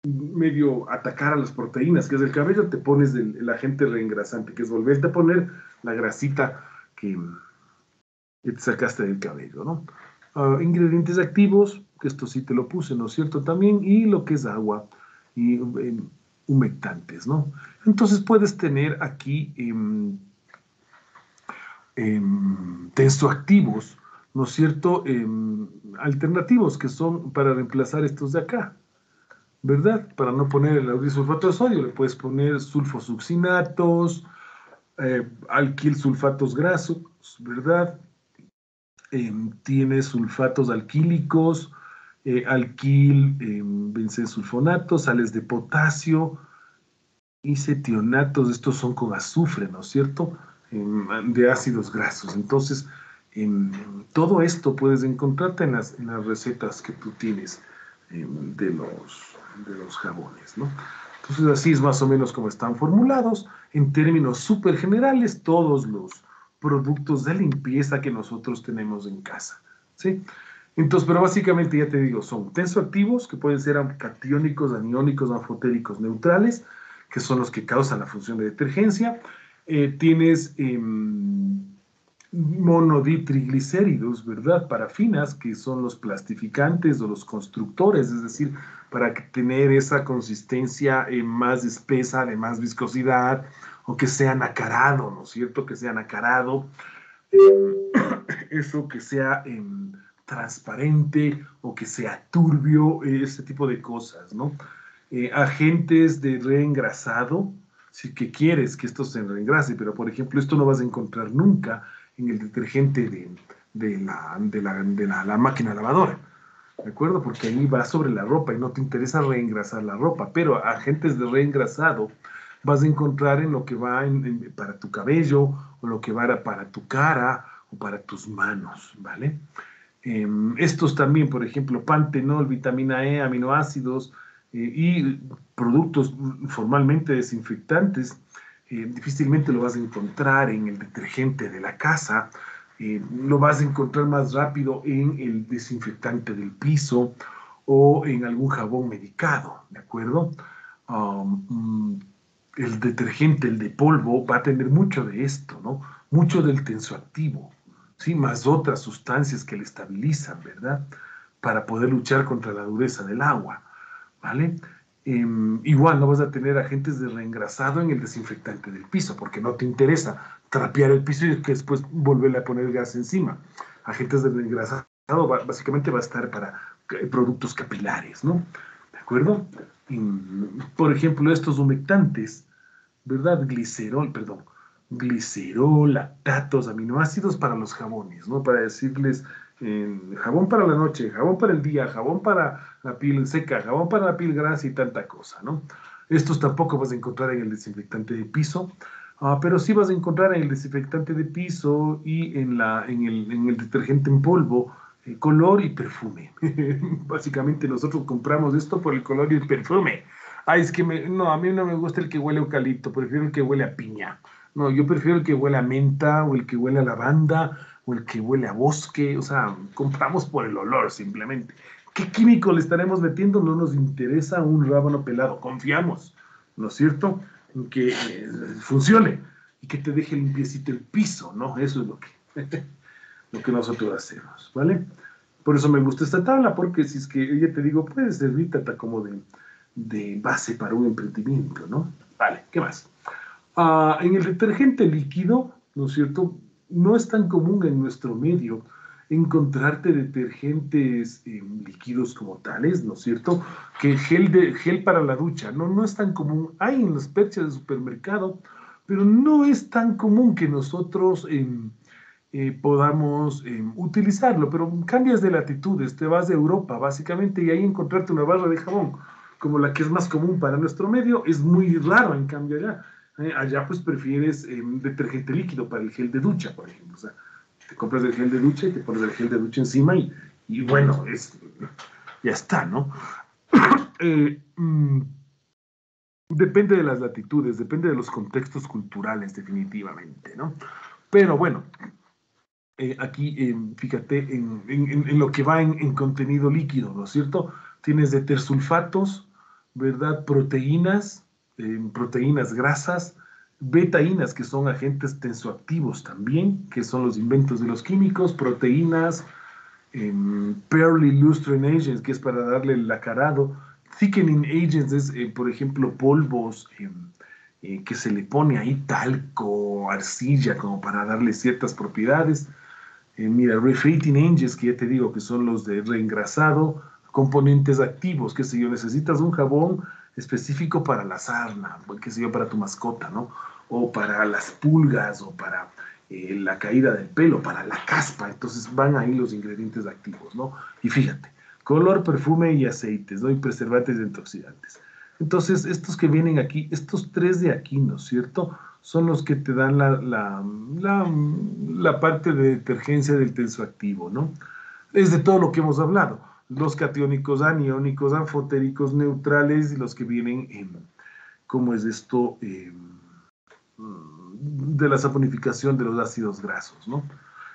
medio atacar a las proteínas, que es el cabello, te pones el, agente reengrasante, que es volverte a poner la grasita que, te sacaste del cabello, ¿no? Ah, ingredientes activos, que esto sí te lo puse, ¿no es cierto? También, y lo que es agua y em, humectantes, ¿no? Entonces puedes tener aquí em, em, tensoactivos, ¿no es cierto? alternativos que son para reemplazar estos de acá. ¿verdad? Para no poner el aurisulfato de sodio, le puedes poner sulfosuccinatos, eh, alquil sulfatos grasos, ¿verdad? Eh, tiene sulfatos alquílicos, eh, alquil eh, sales de potasio y cetionatos, estos son con azufre, ¿no es cierto? Em, de ácidos grasos. Entonces, todo esto puedes encontrarte en las, en las recetas que tú tienes em, de los de los jabones, ¿no? Entonces así es más o menos como están formulados. En términos súper generales, todos los productos de limpieza que nosotros tenemos en casa, ¿sí? Entonces, pero básicamente ya te digo, son tensoactivos, que pueden ser catiónicos, aniónicos, anfotéricos, neutrales, que son los que causan la función de detergencia. Eh, tienes em, monoditriglicéridos, ¿verdad? Parafinas, que son los plastificantes o los constructores, es decir, para tener esa consistencia eh, más espesa, de más viscosidad, o que sea nacarado, ¿no es cierto? Que sea nacarado, em, eso que sea em, transparente o que sea turbio, ese tipo de cosas, ¿no? Eh, agentes de reengrasado, si que quieres que esto se reengrase, pero por ejemplo, esto no vas a encontrar nunca en el detergente de, de, la, de, la, de la, máquina lavadora. ¿De acuerdo? Porque ahí va sobre la ropa y no te interesa reengrasar la ropa, pero agentes de reengrasado vas a encontrar en lo que va para tu cabello o lo que va para tu cara o para tus manos, ¿vale? Em, estos también, por ejemplo, pantenol, vitamina E, aminoácidos eh, y productos formalmente desinfectantes eh, difícilmente lo vas a encontrar en el detergente de la casa, eh, lo vas a encontrar más rápido en el desinfectante del piso o en algún jabón medicado, ¿de acuerdo? Um, mm, el detergente, el de polvo, va a tener mucho de esto, ¿no? Mucho del tensoactivo, ¿sí? Más otras sustancias que le estabilizan, ¿verdad? Para poder luchar contra la dureza del agua, ¿vale? Em, igual no vas a tener agentes de reengrasado en el desinfectante del piso, porque no te interesa trapear el piso y después volverle a poner gas encima. Agentes de reengrasado básicamente va a estar para eh, productos capilares, ¿no? ¿De acuerdo? por ejemplo, estos humectantes, ¿verdad? Glicerol, perdón, glicerol, lactatos, aminoácidos para los jabones, ¿no? Para decirles jabón para la noche, jabón para el día, jabón para la piel seca, jabón para la piel grasa y tanta cosa, ¿no? Estos tampoco vas a encontrar en el desinfectante de piso, ah, pero sí vas a encontrar en el desinfectante de piso y en, la, en, el, en el detergente en polvo, eh, color y perfume. Básicamente nosotros compramos esto por el color y el perfume. Ay, es que no, a mí no me gusta el que huele a eucalipto, prefiero el que huele a piña. No, yo prefiero el que huele a menta o el que huele a lavanda o el que huele a bosque, o sea, compramos por el olor simplemente. ¿Qué químico le estaremos metiendo? No nos interesa un rábano pelado, confiamos, ¿no es cierto? En que eh, funcione y que te deje limpiecito el piso, ¿no? Eso es lo que, lo que nosotros hacemos, ¿vale? Por eso me gusta esta tabla, porque si es que ya te digo, puede servir hasta como de, de base para un emprendimiento, ¿no? Vale, ¿qué más? En el detergente líquido, ¿no es cierto? No es tan común en nuestro medio encontrarte detergentes eh, líquidos como tales, ¿no es cierto? Que gel, de, gel para la ducha, no, no es tan común. Hay en los perchas de supermercado, pero no es tan común que nosotros em, eh, podamos em, utilizarlo. Pero cambias de latitudes, te vas de Europa, básicamente, y ahí encontrarte una barra de jabón como la que es más común para nuestro medio, es muy raro en cambio allá. Eh, allá pues prefieres em, detergente líquido para el gel de ducha, por ejemplo. O sea, te compras el gel de ducha y te pones el gel de ducha encima y, y bueno, es, ya está, ¿no? Eh, mm, depende de las latitudes, depende de los contextos culturales, definitivamente, ¿no? Pero bueno, eh, aquí em, fíjate en, en, en, lo que va en, contenido líquido, ¿no es cierto? Tienes detersulfatos, ¿verdad? Proteínas, eh, proteínas grasas, betaínas, que son agentes tensoactivos también, que son los inventos de los químicos, proteínas, eh, pearly lustrine agents, que es para darle el acarado, thickening agents es, eh, por ejemplo, polvos em, eh, que se le pone ahí talco, arcilla, como para darle ciertas propiedades. mira, refrating agents, que ya te digo que son los de reengrasado, componentes activos, que si yo, necesitas un jabón específico para la sarna, que sé yo, para tu mascota, ¿no? O para las pulgas, o para eh, la caída del pelo, para la caspa. Entonces van ahí los ingredientes activos, ¿no? Y fíjate, color, perfume y aceites, ¿no? Y preservantes y antioxidantes. Entonces, estos que vienen aquí, estos tres de aquí, ¿no es cierto? Son los que te dan la, la, la, la parte de detergencia del tensoactivo, ¿no? Es de todo lo que hemos hablado los catiónicos aniónicos, anfotéricos, neutrales y los que vienen en, ¿cómo es esto? Em, de la saponificación de los ácidos grasos, ¿no?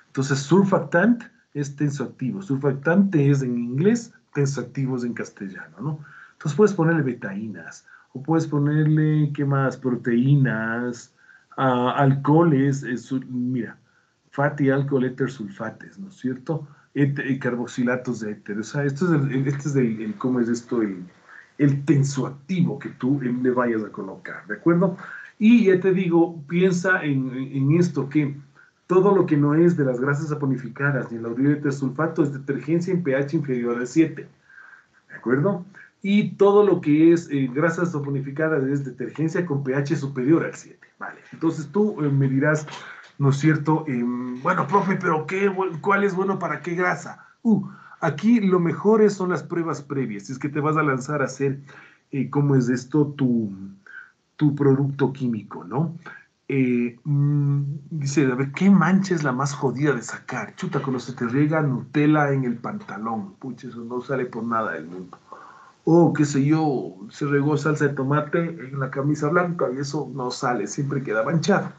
Entonces, surfactant es tensoactivo, surfactante es en inglés, tensoactivo es en castellano, ¿no? Entonces puedes ponerle betaínas, o puedes ponerle, ¿qué más? Proteínas, uh, alcoholes, mira, fatty alcohol ether sulfates, ¿no es cierto? Carboxilatos de éter. O sea, esto es el, este es el, ¿cómo es esto? El, el tensoactivo que tú le vayas a colocar, ¿de acuerdo? Y ya te digo, piensa en, en esto, que todo lo que no es de las grasas saponificadas ni el de sulfato es detergencia en pH inferior a 7, ¿de acuerdo? Y todo lo que es eh, grasas saponificadas es detergencia con pH superior al 7, ¿vale? Entonces tú eh, me dirás, ¿no es cierto? Bueno, profe, pero qué, ¿cuál es bueno para qué grasa? Uh, aquí lo mejor son las pruebas previas, es que te vas a lanzar a hacer, eh, ¿cómo es esto? Tu, tu producto químico, ¿no? Eh, mm, dice, a ver, ¿qué mancha es la más jodida de sacar? Chuta, cuando se te riega Nutella en el pantalón. Pucha, eso no sale por nada del mundo. O, qué sé yo, se regó salsa de tomate en la camisa blanca y eso no sale, siempre queda manchado.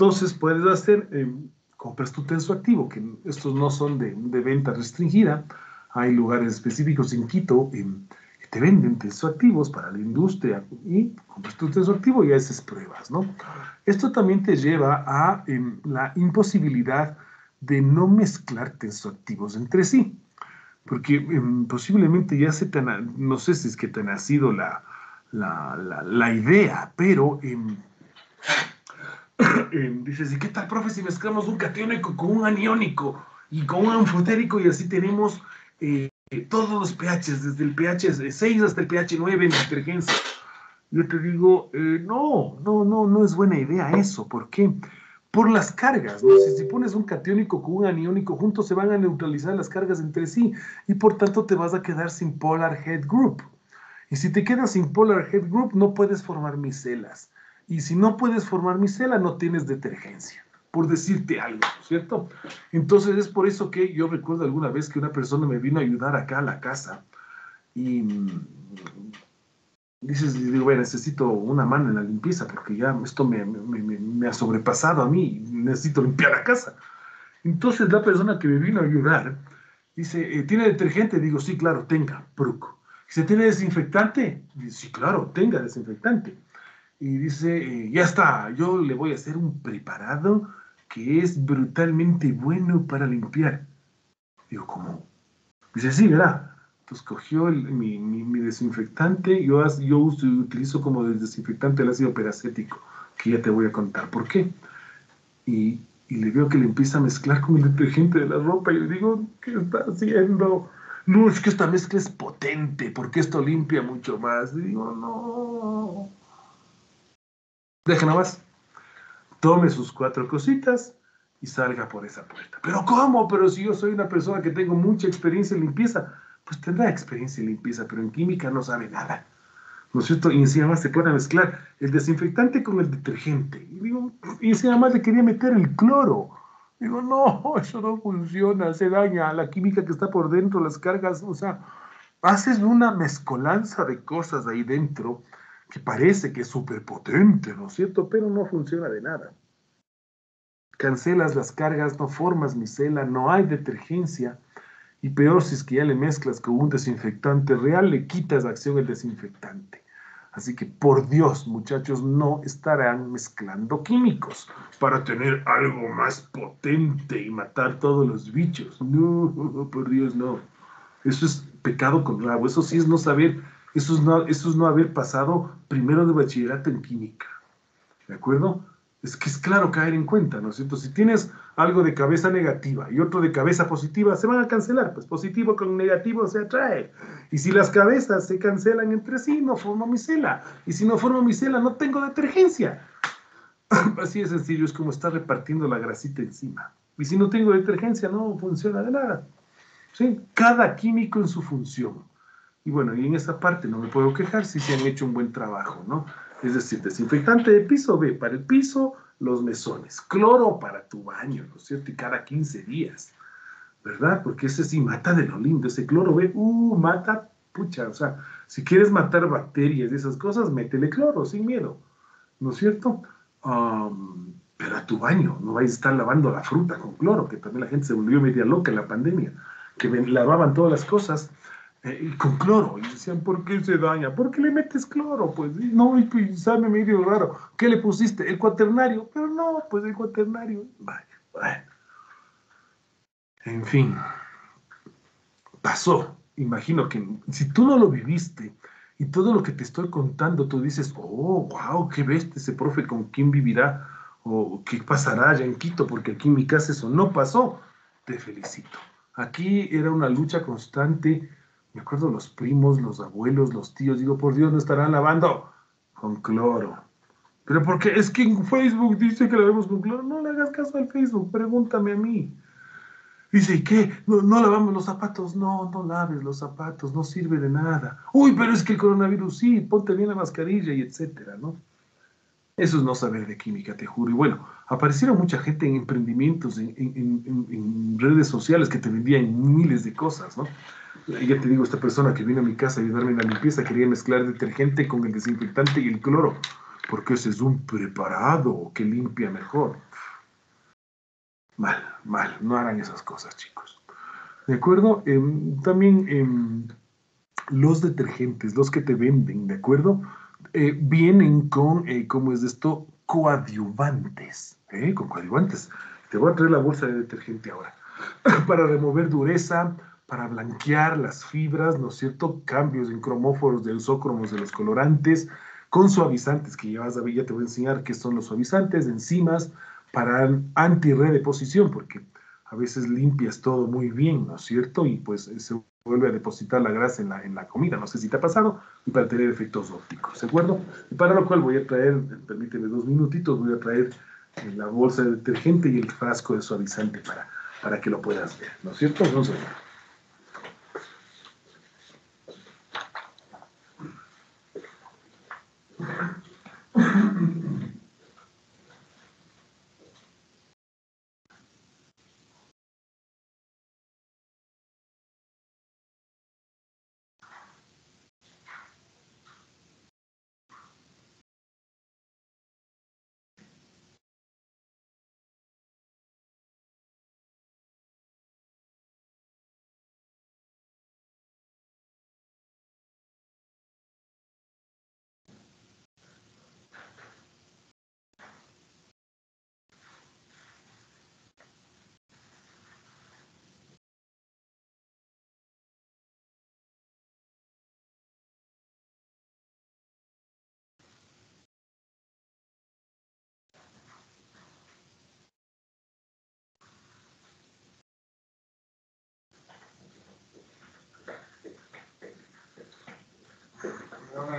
Entonces puedes hacer, eh, compras tu tensoactivo, que estos no son de, venta restringida. Hay lugares específicos en Quito que te venden tensoactivos para la industria y compras tu tensoactivo y haces pruebas, ¿no? Esto también te lleva a em, la imposibilidad de no mezclar tensoactivos entre sí. Porque em, posiblemente ya se te, no sé si es que te ha nacido la, la, la, idea, pero em, dices, ¿y qué tal, profe, si mezclamos un catiónico con un aniónico y con un anfotérico y así tenemos eh, todos los pHs, desde el pH 6 hasta el pH 9 en detergencia? Yo te digo, eh, no, no, no, no es buena idea eso. ¿Por qué? Por las cargas, ¿no? Si, si pones un catiónico con un aniónico juntos se van a neutralizar las cargas entre sí y por tanto te vas a quedar sin polar head group. Y si te quedas sin polar head group no puedes formar micelas. Y si no puedes formar micela, no tienes detergencia, por decirte algo, ¿cierto? Entonces es por eso que yo recuerdo alguna vez que una persona me vino a ayudar acá a la casa y mm, dices, digo, bueno, necesito una mano en la limpieza porque ya esto me, me, me, ha sobrepasado a mí, necesito limpiar la casa. Entonces la persona que me vino a ayudar dice, eh, ¿tiene detergente? Digo, sí, claro, tenga, Bruco. Dice, ¿tiene desinfectante? Dice, sí, claro, tenga desinfectante y dice, eh, ya está, yo le voy a hacer un preparado que es brutalmente bueno para limpiar. Digo, ¿cómo? Dice, sí, ¿verdad? Entonces cogió mi, desinfectante, yo, yo utilizo como desinfectante el ácido peracético. que ya te voy a contar por qué. Y, y le veo que le empieza a mezclar con el detergente de la ropa y le digo, ¿qué está haciendo? No, es que esta mezcla es potente, porque esto limpia mucho más. Y digo, no. Deja más. Tome sus cuatro cositas y salga por esa puerta. Pero ¿cómo? Pero si yo soy una persona que tengo mucha experiencia en limpieza, pues tendrá experiencia en limpieza, pero en química no sabe nada. ¿No es cierto? Y encima más se puede mezclar el desinfectante con el detergente. Y, digo, y encima más le quería meter el cloro. Digo, no, eso no funciona, se daña la química que está por dentro, las cargas, o sea, haces una mezcolanza de cosas ahí dentro que parece que es súper potente, ¿no es cierto? Pero no funciona de nada. Cancelas las cargas, no formas micela, no hay detergencia. Y peor si es que ya le mezclas con un desinfectante real, le quitas acción el desinfectante. Así que por Dios, muchachos, no estarán mezclando químicos para tener algo más potente y matar todos los bichos. No, por Dios, no. Eso es pecado con rabo. Eso sí es no saber, eso es no, eso es no haber pasado primero de bachillerato en química. ¿De acuerdo? Es que es claro caer en cuenta, ¿no es cierto? Si tienes algo de cabeza negativa y otro de cabeza positiva, se van a cancelar, pues positivo con negativo se atrae. Y si las cabezas se cancelan entre sí, no formo micela. Y si no formo micela, no tengo detergencia. Así de sencillo, es como estar repartiendo la grasita encima. Y si no tengo detergencia, no funciona de nada. ¿Sí? Cada químico en su función. Y bueno, y en esa parte no me puedo quejar si se han hecho un buen trabajo, ¿no? Es decir, desinfectante de piso B para el piso, los mesones. Cloro para tu baño, ¿no es cierto? Y cada 15 días, ¿verdad? Porque ese sí mata de lo lindo. Ese cloro B, uh, mata, pucha, o sea, si quieres matar bacterias y esas cosas, métele cloro, sin miedo, ¿no es cierto? pero a tu baño, no vais a estar lavando la fruta con cloro, que también la gente se volvió media loca en la pandemia, que lavaban todas las cosas eh, con cloro. Y decían, ¿por qué se daña? ¿Por qué le metes cloro? Pues no, y pues, sabe medio raro. ¿Qué le pusiste? El cuaternario. Pero no, pues el cuaternario. Vaya, bueno. En fin, pasó. Imagino que si tú no lo viviste y todo lo que te estoy contando, tú dices, oh, wow, qué bestia ese profe, con quién vivirá o qué pasará allá en Quito, porque aquí en mi casa eso no pasó. Te felicito. Aquí era una lucha constante me acuerdo los primos, los abuelos, los tíos, digo, por Dios, no estarán lavando con cloro. Pero porque es que en Facebook dice que lavemos con cloro. No le hagas caso al Facebook, pregúntame a mí. Dice, ¿y qué? ¿No, ¿No, lavamos los zapatos? No, no laves los zapatos, no sirve de nada. Uy, pero es que el coronavirus sí, ponte bien la mascarilla y etcétera, ¿no? Eso es no saber de química, te juro. Y bueno, aparecieron mucha gente en emprendimientos, en, redes sociales que te vendían miles de cosas, ¿no? ya te digo, esta persona que vino a mi casa a ayudarme en la limpieza quería mezclar detergente con el desinfectante y el cloro, porque ese es un preparado que limpia mejor. Mal, mal, no hagan esas cosas, chicos. ¿De acuerdo? Em, también em, los detergentes, los que te venden, ¿de acuerdo? Eh, vienen con, eh, ¿cómo es esto? Coadyuvantes, ¿eh? Con coadyuvantes. Te voy a traer la bolsa de detergente ahora. Para remover dureza, para blanquear las fibras, ¿no es cierto? Cambios en cromóforos de isócromos de los colorantes, con suavizantes, que ya, a ver, ya te voy a enseñar qué son los suavizantes, enzimas, para anti-redeposición, porque a veces limpias todo muy bien, ¿no es cierto? Y pues se vuelve a depositar la grasa en la, en la comida, no sé si te ha pasado, y para tener efectos ópticos, ¿de acuerdo? Y para lo cual voy a traer, permíteme dos minutitos, voy a traer la bolsa de detergente y el frasco de suavizante para, para que lo puedas ver, ¿no es cierto? Vamos a.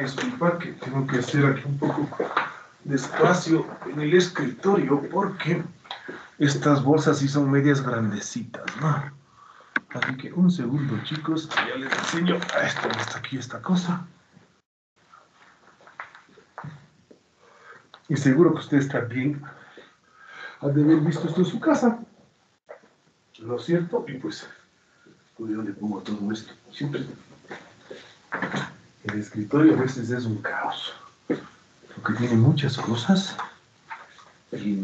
disculpar que tengo que hacer aquí un poco de espacio en el escritorio porque estas bolsas sí son medias grandecitas, ¿no? Así que un segundo, chicos, ya les enseño. a Esto está aquí esta cosa. Y seguro que ustedes también han de haber visto esto en su casa. ¿No es cierto? Y pues, ¿de dónde pongo todo esto? Siempre. El escritorio a veces es un caos. Porque tiene muchas cosas. Y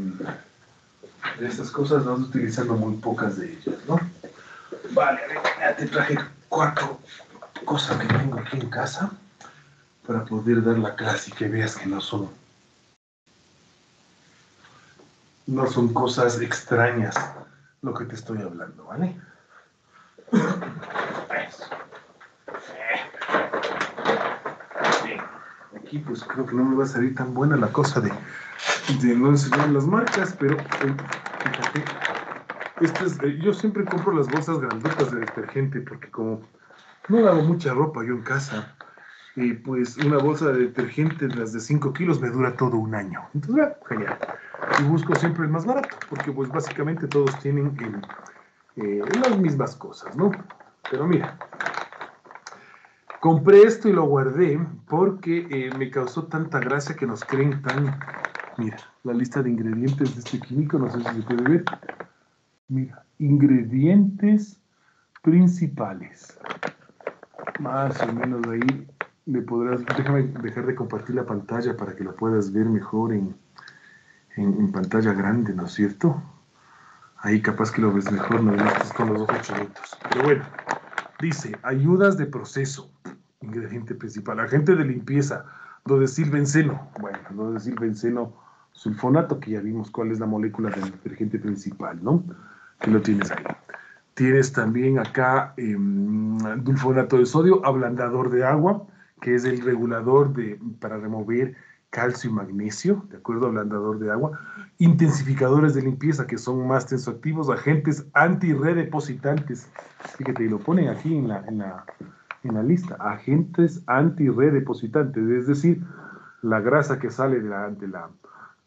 de estas cosas vamos utilizando muy pocas de ellas, ¿no? Vale, ya te traje cuatro cosas que tengo aquí en casa para poder dar la clase y que veas que no son no son cosas extrañas lo que te estoy hablando, ¿vale? Pues creo que no me va a salir tan buena la cosa de, de no enseñar las marcas, pero eh, fíjate, eh, yo siempre compro las bolsas grandotas de detergente porque como no hago mucha ropa yo en casa, y pues una bolsa de detergente, las de 5 kilos, me dura todo un año. Entonces, genial. Y busco siempre el más barato, porque pues básicamente todos tienen eh, las mismas cosas, ¿no? Pero mira, compré esto y lo guardé porque eh, me causó tanta gracia que nos creen tan... Mira, la lista de ingredientes de este químico, no sé si se puede ver. Mira, ingredientes principales. Más o menos ahí le podrás, déjame dejar de compartir la pantalla para que lo puedas ver mejor en, en, pantalla grande, ¿no es cierto? Ahí capaz que lo ves mejor, no estás con los ojos chonitos. Pero bueno, dice, ayudas de proceso, ingrediente principal, agente de limpieza, benceno bueno, benceno sulfonato, que ya vimos cuál es la molécula del detergente principal, ¿no? Que lo tienes ahí. Tienes también acá eh, dulfonato de sodio, ablandador de agua, que es el regulador de, para remover calcio y magnesio, de acuerdo ablandador de agua, intensificadores de limpieza que son más tensoactivos, agentes antirredepositantes, fíjate, y lo ponen aquí en la, en la lista, agentes antirredepositantes, es decir, la grasa que sale de la,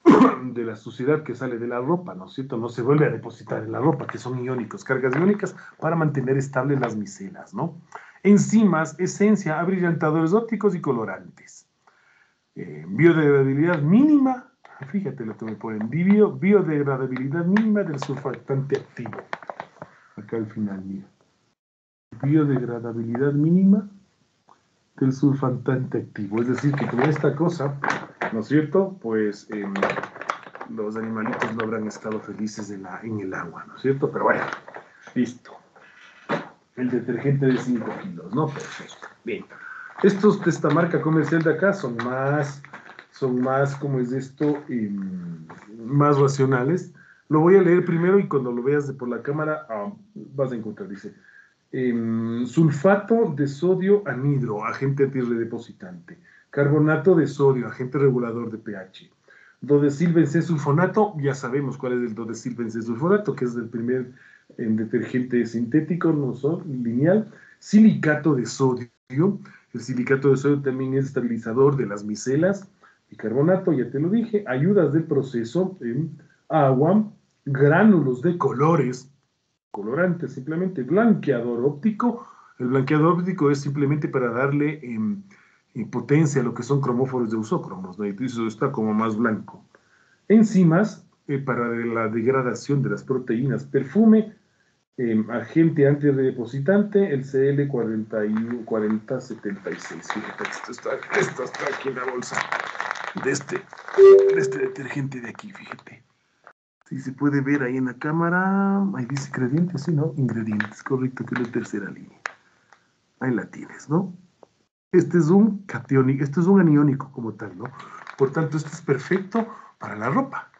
de la, suciedad que sale de la ropa, ¿no es cierto? No se vuelve a depositar en la ropa, que son iónicos, cargas iónicas para mantener estables las micelas, ¿no? Enzimas, esencia, abrillantadores ópticos y colorantes. Eh, biodegradabilidad mínima, fíjate lo que me ponen, biodegradabilidad mínima del surfactante activo. Acá al final, mira. Biodegradabilidad mínima del surfactante activo. Es decir, que con esta cosa, ¿no es cierto? Pues em, los animalitos no habrán estado felices en, el agua, ¿no es cierto? Pero bueno, listo. El detergente de 5 kilos, ¿no? Perfecto. Bien. Estos de esta marca comercial de acá son más, son más, ¿cómo es esto? Em, más racionales. Lo voy a leer primero y cuando lo veas por la cámara ah, vas a encontrar, dice, em, sulfato de sodio anhidro, agente antirredepositante, carbonato de sodio, agente regulador de pH, sulfonato, ya sabemos cuál es el sulfonato, que es el primer em, detergente sintético, no son, lineal, silicato de sodio, el silicato de sodio también es estabilizador de las micelas. carbonato, ya te lo dije, ayudas del proceso en agua, gránulos de colores, colorantes simplemente, blanqueador óptico. El blanqueador óptico es simplemente para darle em, potencia a lo que son cromóforos de usócromos, ¿no? eso está como más blanco. Enzimas eh, para la degradación de las proteínas, perfume, eh, agente antirredepositante, el CL4076. Fíjate, esto está, esto está aquí en la bolsa de este, de este detergente de aquí, fíjate. Si se puede ver ahí en la cámara, ahí dice ingredientes, sí, ¿no? Ingredientes, correcto, que es la tercera línea. Ahí la tienes, ¿no? Este es un catiónico, este es un aniónico como tal, ¿no? Por tanto, este es perfecto para la ropa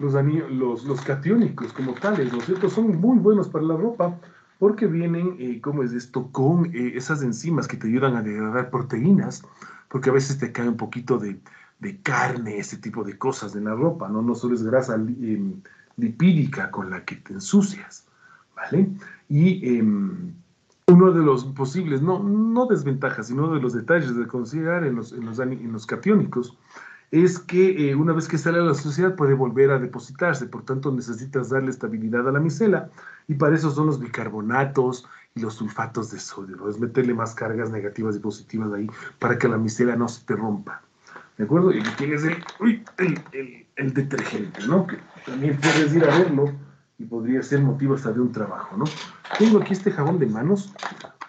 los, los, catiónicos como tales, ¿no es cierto? Son muy buenos para la ropa porque vienen, eh, ¿cómo es esto? Con eh, esas enzimas que te ayudan a degradar proteínas, porque a veces te cae un poquito de, carne, ese tipo de cosas en la ropa, ¿no? No solo es grasa em, lipídica con la que te ensucias, ¿vale? Y em, uno de los posibles, no, no desventajas, sino de los detalles de considerar en los, en los, catiónicos, es que eh, una vez que sale a la sociedad puede volver a depositarse, por tanto necesitas darle estabilidad a la micela y para eso son los bicarbonatos y los sulfatos de sodio, es meterle más cargas negativas y positivas ahí para que la micela no se te rompa. ¿De acuerdo? Y tienes el, el, el, detergente, ¿no? Que también puedes ir a verlo y podría ser motivo hasta de un trabajo, ¿no? Tengo aquí este jabón de manos,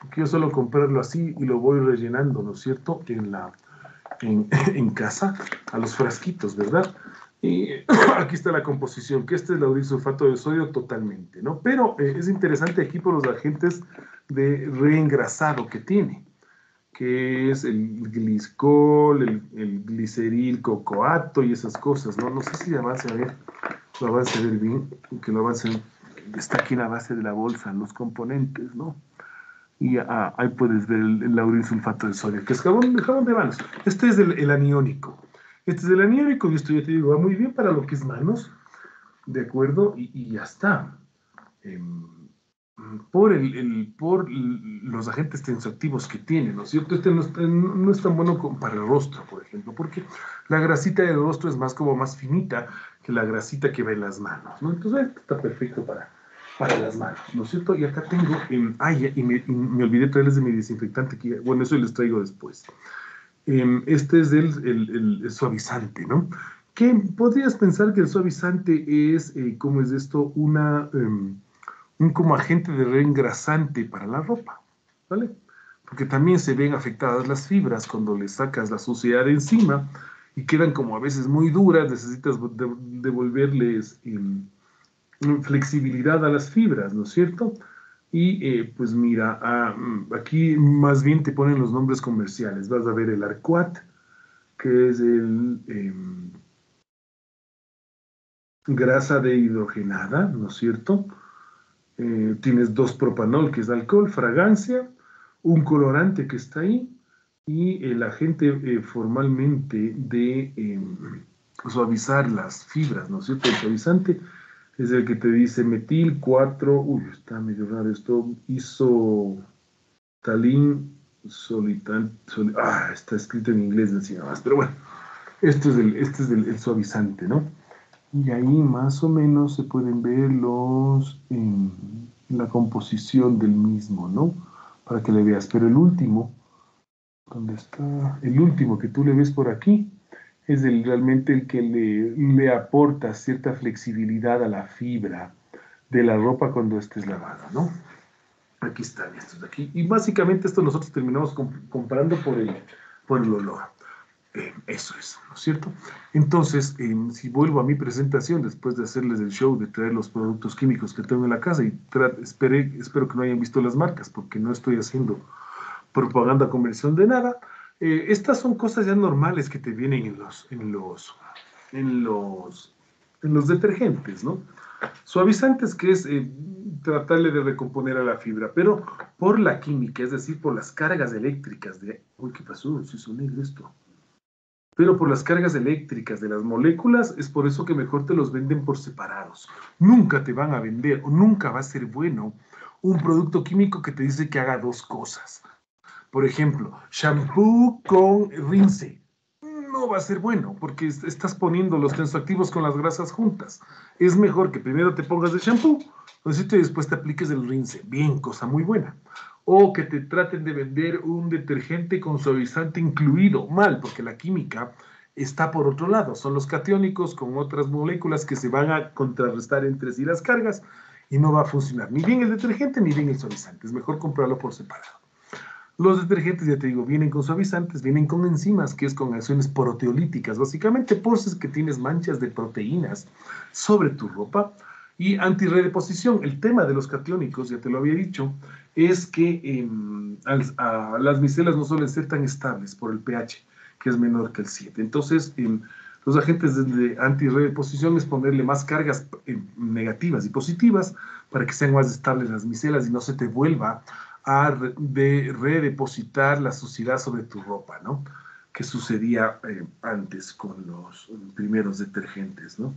quiero solo comprarlo así y lo voy rellenando, ¿no es cierto? En, la, en, casa, a los frasquitos, ¿verdad? Y aquí está la composición, que este es el sulfato de sodio totalmente, ¿no? Pero eh, es interesante aquí por los agentes de reengrasado que tiene, que es el gliscol, el, el gliceril cocoato y esas cosas, ¿no? No sé si avance a ver lo avance a ver bien, que lo avance, está aquí en la base de la bolsa, los componentes, ¿no? Y ah, ahí puedes ver el, el sulfato de sodio, que es jabón, jabón de manos. Este es el, el, aniónico. Este es el aniónico y esto ya te digo, va muy bien para lo que es manos, ¿de acuerdo? Y, y ya está. Eh, por, el, por los agentes tensoactivos que tiene, ¿no es cierto? Este no es, tan bueno para el rostro, por ejemplo, porque la grasita del rostro es más como más finita que la grasita que va en las manos, ¿no? Entonces está perfecto para, para las manos, ¿no es cierto? Y acá tengo, eh, ay, y me, me, olvidé traerles de mi desinfectante, que, bueno, eso les traigo después. Em, este es el, el, suavizante, ¿no? Que podrías pensar que el suavizante es, eh, ¿cómo es esto? Una... Em, como agente de reengrasante para la ropa, ¿vale? Porque también se ven afectadas las fibras cuando le sacas la suciedad encima y quedan como a veces muy duras, necesitas devolverles em, flexibilidad a las fibras, ¿no es cierto? Y eh, pues mira, ah, mm, aquí más bien te ponen los nombres comerciales. Vas a ver el Arquat, que es el em, grasa de hidrogenada, ¿no es cierto? Eh, tienes dos propanol, que es alcohol, fragancia, un colorante que está ahí y el agente eh, formalmente de em, suavizar las fibras, ¿no es cierto? El suavizante es el que te dice metil 4, uy, está medio raro esto, isotalín solitan, ah, está escrito en inglés encima más, pero bueno, esto es el, este es el suavizante, ¿no? Y ahí más o menos se pueden ver los, la composición del mismo, ¿no? Para que le veas. Pero el último, ¿dónde está? El último que tú le ves por aquí, es el, realmente el que le, le aporta cierta flexibilidad a la fibra de la ropa cuando estés lavada, ¿no? Aquí están estos de aquí. Y básicamente esto nosotros terminamos comparando por el, por el olor. Eso es, ¿no es cierto? Entonces, em, si vuelvo a mi presentación, después de hacerles el show, de traer los productos químicos que tengo en la casa, y esperé, espero que no hayan visto las marcas, porque no estoy haciendo propaganda comercial de nada, eh, estas son cosas ya normales que te vienen en los, en los, en los, en los detergentes, ¿no? Suavizantes, que es eh, tratarle de recomponer a la fibra, pero por la química, es decir, por las cargas eléctricas de... ¿qué pasó? Si son esto pero por las cargas eléctricas de las moléculas es por eso que mejor te los venden por separados. Nunca te van a vender o nunca va a ser bueno un producto químico que te dice que haga dos cosas. Por ejemplo, shampoo con rinse. No va a ser bueno porque estás poniendo los tensoactivos con las grasas juntas. Es mejor que primero te pongas el shampoo, y después te apliques el rinse. Bien, cosa muy buena o que te traten de vender un detergente con suavizante incluido. Mal, porque la química está por otro lado. Son los catiónicos con otras moléculas que se van a contrarrestar entre sí las cargas y no va a funcionar ni bien el detergente ni bien el suavizante. Es mejor comprarlo por separado. Los detergentes, ya te digo, vienen con suavizantes, vienen con enzimas, que es con acciones proteolíticas, básicamente por si es que tienes manchas de proteínas sobre tu ropa y antirredeposición. El tema de los catiónicos, ya te lo había dicho, es que em, las micelas no suelen ser tan estables por el pH, que es menor que el 7. Entonces, em, los agentes de antirredeposición es ponerle más cargas em, negativas y positivas para que sean más estables las micelas y no se te vuelva a de redepositar la suciedad sobre tu ropa, ¿no? Que sucedía antes con los primeros detergentes, ¿no?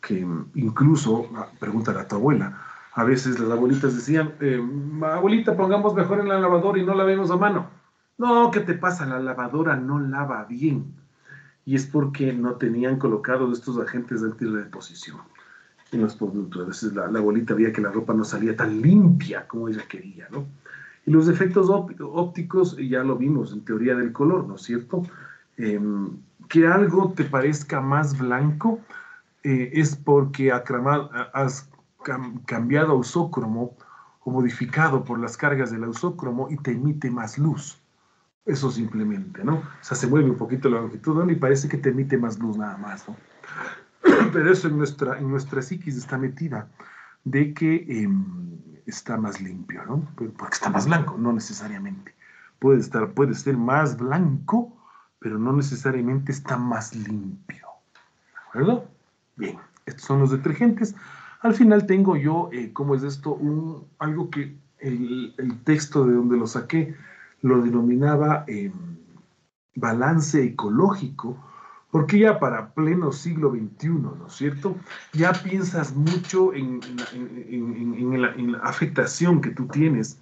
Que incluso, ah, pregúntale a tu abuela, A veces las abuelitas decían, eh, abuelita, pongamos mejor en la lavadora y no lavemos a mano. No, ¿qué te pasa? La lavadora no lava bien. Y es porque no tenían colocados estos agentes de antirreposición en los productos. A veces la, abuelita veía que la ropa no salía tan limpia como ella quería, ¿no? Y los efectos ópticos ya lo vimos en teoría del color, ¿no es cierto? Em, que algo te parezca más blanco eh, es porque has cambiado a usócromo o modificado por las cargas del usócromo y te emite más luz. Eso simplemente, ¿no? O sea, se mueve un poquito la longitud ¿no? y parece que te emite más luz nada más, ¿no? Pero eso en nuestra, en nuestra psiquis está metida de que em, está más limpio, ¿no? Porque está más blanco, no necesariamente. Puede, estar, puede ser más blanco, pero no necesariamente está más limpio. ¿De acuerdo? Bien, estos son los detergentes. Al final tengo yo, eh, ¿cómo es esto? Un, algo que el, texto de donde lo saqué lo denominaba em, balance ecológico, porque ya para pleno siglo XXI, ¿no es cierto? Ya piensas mucho en, la, afectación que tú tienes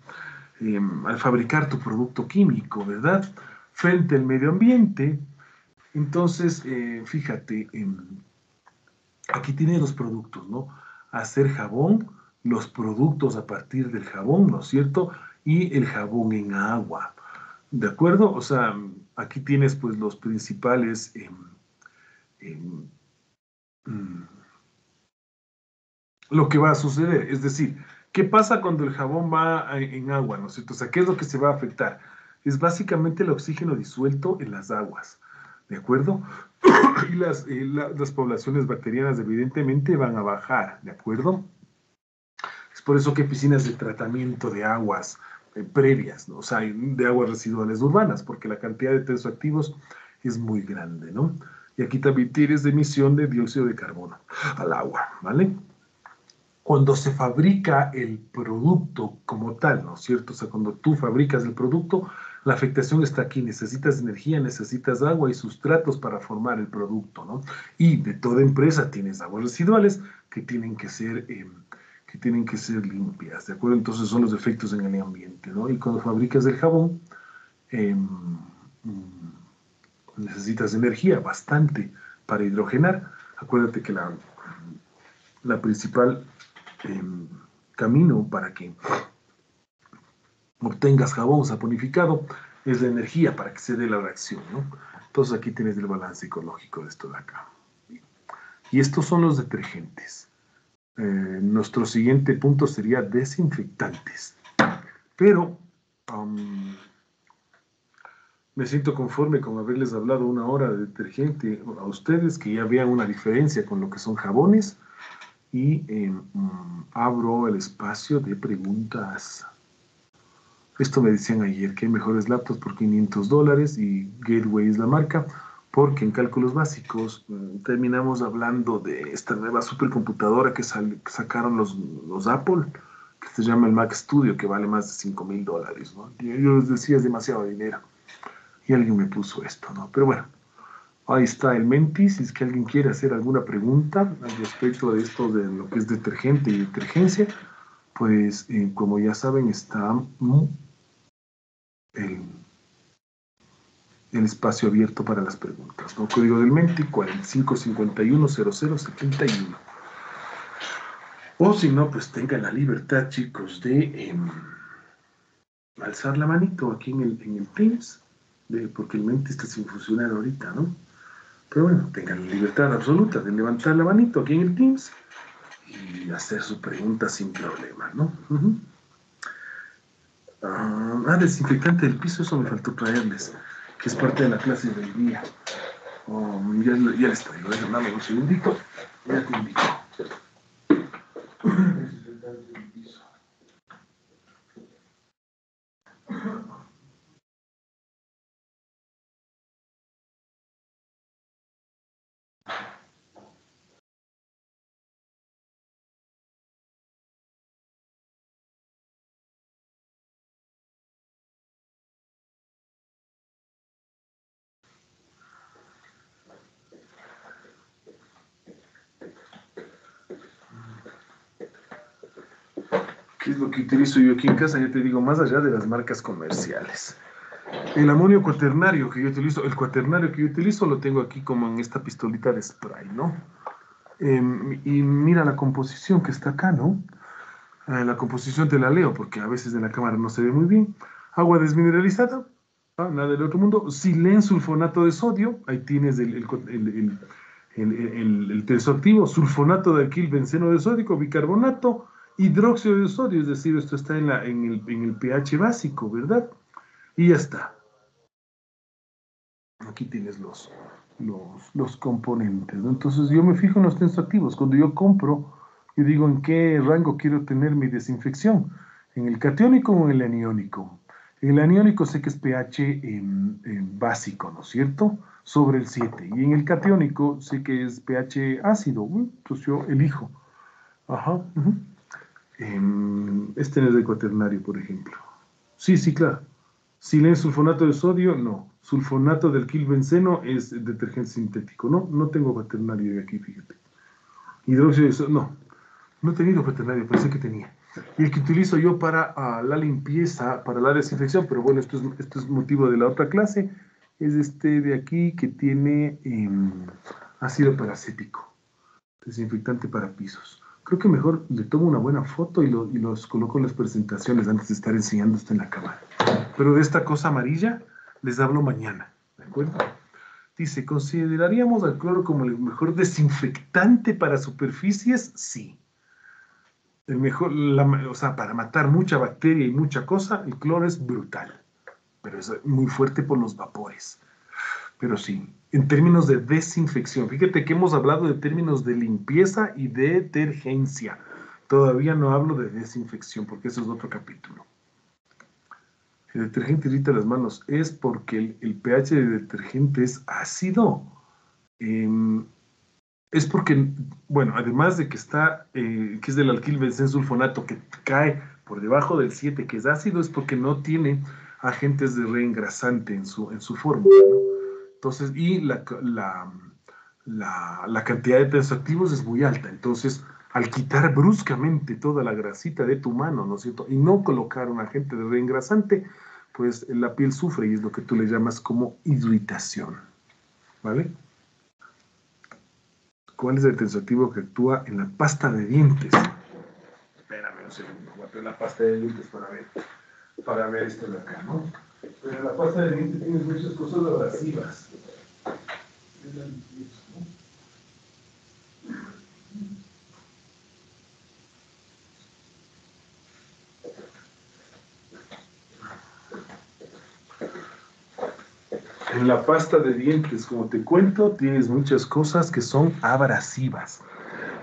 em, al fabricar tu producto químico, ¿verdad? Frente al medio ambiente. Entonces, eh, fíjate, em, aquí tienes los productos, ¿no? Hacer jabón, los productos a partir del jabón, ¿no es cierto? Y el jabón en agua, ¿de acuerdo? O sea, aquí tienes pues los principales... Em, Mm, lo que va a suceder. Es decir, ¿qué pasa cuando el jabón va en agua? ¿no es cierto? O sea, ¿qué es lo que se va a afectar? Es básicamente el oxígeno disuelto en las aguas, ¿de acuerdo? y las, las poblaciones bacterianas evidentemente van a bajar, ¿de acuerdo? Es por eso que piscinas de tratamiento de aguas eh, previas, ¿no? o sea, de aguas residuales urbanas, porque la cantidad de tensoactivos es muy grande, ¿no? Y aquí también tienes emisión de dióxido de carbono al agua, ¿vale? Cuando se fabrica el producto como tal, ¿no es cierto? O sea, cuando tú fabricas el producto, la afectación está aquí. Necesitas energía, necesitas agua y sustratos para formar el producto, ¿no? Y de toda empresa tienes aguas residuales que tienen que ser, em, que tienen que ser limpias, ¿de acuerdo? Entonces son los efectos en el ambiente, ¿no? Y cuando fabricas el jabón, em, necesitas energía, bastante, para hidrogenar. Acuérdate que la, la principal em, camino para que obtengas jabón saponificado es la energía para que se dé la reacción. ¿no? Entonces aquí tienes el balance ecológico de esto de acá. Y estos son los detergentes. Eh, nuestro siguiente punto sería desinfectantes. Pero me siento conforme con haberles hablado una hora de detergente a ustedes, que ya vean una diferencia con lo que son jabones. Y em, abro el espacio de preguntas. Esto me decían ayer, que hay mejores laptops por 500 dólares y Gateway es la marca, porque en cálculos básicos mm, terminamos hablando de esta nueva supercomputadora que, sacaron los, los Apple, que se llama el Mac Studio, que vale más de 5 mil dólares. Yo les decía, es demasiado dinero y alguien me puso esto, ¿no? Pero bueno, ahí está el Menti, si es que alguien quiere hacer alguna pregunta al respecto de esto de lo que es detergente y detergencia, pues eh, como ya saben está el, espacio abierto para las preguntas, ¿no? Código del Menti 45510071. O si no, pues tengan la libertad, chicos, de em, alzar la manito aquí en el, en el Teams porque el mente está sin funcionar ahorita, ¿no? Pero bueno, tengan la libertad absoluta de levantar la manito aquí en el Teams y hacer su pregunta sin problema, ¿no? Ah, desinfectante del piso, eso me faltó traerles, que es parte de la clase del día. Um, ya, ya, les traigo, déjame un segundito, ya te invito. Lo que utilizo yo aquí en casa? Ya te digo, más allá de las marcas comerciales. El amonio cuaternario que yo utilizo, el cuaternario que yo utilizo lo tengo aquí como en esta pistolita de spray, ¿no? Em, y mira la composición que está acá, ¿no? Eh, la composición te la leo porque a veces en la cámara no se ve muy bien. Agua desmineralizada, nada del otro mundo. Silensulfonato de sodio, ahí tienes el, el, el, el tensoactivo. Sulfonato de alquil benceno de sodio, bicarbonato, hidróxido de sodio, es decir, esto está en, la, en, el, en el pH básico, ¿verdad? Y ya está. Aquí tienes los, los, componentes. Entonces yo me fijo en los tensoactivos. Cuando yo compro, yo digo en qué rango quiero tener mi desinfección. ¿En el catiónico o en el aniónico? En el aniónico sé que es pH básico, ¿no es cierto? Sobre el 7. Y en el catiónico sé que es pH ácido. Entonces yo elijo. Ajá. Em, este no es de cuaternario, por ejemplo. Sí, sí, claro. Silen sulfonato de sodio, no. Sulfonato del quilbenceno es detergente sintético. No, no tengo cuaternario de aquí, fíjate. Hidróxido de sodio, no. No he tenido cuaternario, pensé que tenía. Y el que utilizo yo para ah, la limpieza, para la desinfección, pero bueno, esto es, motivo de la otra clase, es este de aquí que tiene em, ácido paracético, desinfectante para pisos. Creo que mejor le tomo una buena foto y, los coloco en las presentaciones antes de estar enseñando esto en la cámara. Pero de esta cosa amarilla les hablo mañana, ¿de acuerdo? Dice, ¿consideraríamos al cloro como el mejor desinfectante para superficies? Sí. El mejor, o sea, para matar mucha bacteria y mucha cosa, el cloro es brutal, pero es muy fuerte por los vapores. Pero sí, en términos de desinfección. Fíjate que hemos hablado de términos de limpieza y detergencia. Todavía no hablo de desinfección porque eso es otro capítulo. El detergente irrita las manos es porque el, pH del detergente es ácido. Em, es porque, bueno, además de que está, eh, que es del alquil sulfonato que cae por debajo del 7, que es ácido, es porque no tiene agentes de reengrasante en su, en su fórmula. Entonces, y la, la, cantidad de tensoactivos es muy alta. Entonces, al quitar bruscamente toda la grasita de tu mano, ¿no es cierto? Y no colocar un agente de reengrasante, pues la piel sufre y es lo que tú le llamas como irritación. ¿Vale? ¿Cuál es el tensoactivo que actúa en la pasta de dientes? Espérame un segundo, voy a la pasta de dientes para ver, para ver esto de acá, ¿no? Pero la pasta de dientes tiene muchas cosas abrasivas. En la pasta de dientes, como te cuento, tienes muchas cosas que son abrasivas,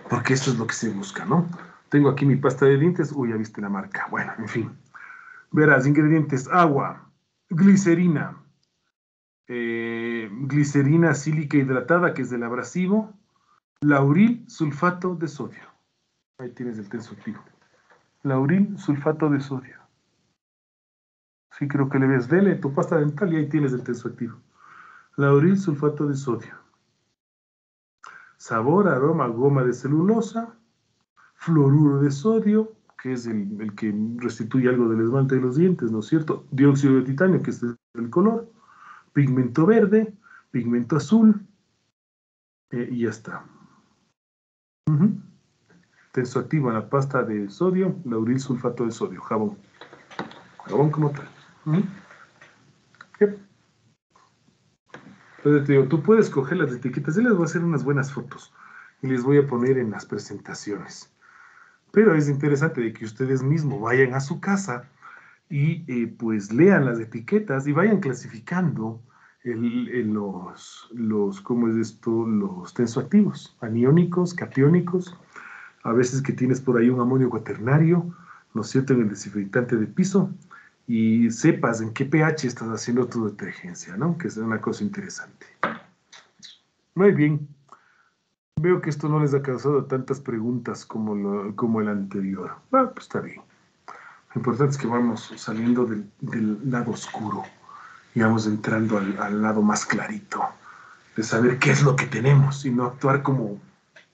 porque esto es lo que se busca, ¿no? Tengo aquí mi pasta de dientes, uy, ya viste la marca. Bueno, en fin. Verás, ingredientes, agua, glicerina, eh, glicerina sílica hidratada, que es del abrasivo, lauril sulfato de sodio. Ahí tienes el tensoactivo. Lauril sulfato de sodio. Sí, creo que le ves. Dele tu pasta dental y ahí tienes el tensoactivo. Lauril sulfato de sodio. Sabor, aroma, goma de celulosa, fluoruro de sodio, que es el, que restituye algo del esmalte de los dientes, ¿no es cierto? Dióxido de titanio, que es el color, pigmento verde, pigmento azul, eh, y ya está. Tensoactivo en la pasta de sodio, lauril sulfato de sodio, jabón. Jabón como tal. Entonces te digo, tú puedes coger las etiquetas, yo les voy a hacer unas buenas fotos y les voy a poner en las presentaciones. Pero es interesante de que ustedes mismos vayan a su casa y eh, pues lean las etiquetas y vayan clasificando los, los, ¿cómo es esto? Los tensoactivos, aniónicos, catiónicos, a veces que tienes por ahí un amonio cuaternario, ¿no es cierto?, en el desinfectante de piso, y sepas en qué pH estás haciendo tu detergencia, ¿no? Que es una cosa interesante. Muy bien. Veo que esto no les ha causado tantas preguntas como, como el anterior. Ah, pues está bien. Lo importante es que vamos saliendo del, lado oscuro y vamos entrando al, lado más clarito, de saber qué es lo que tenemos y no actuar como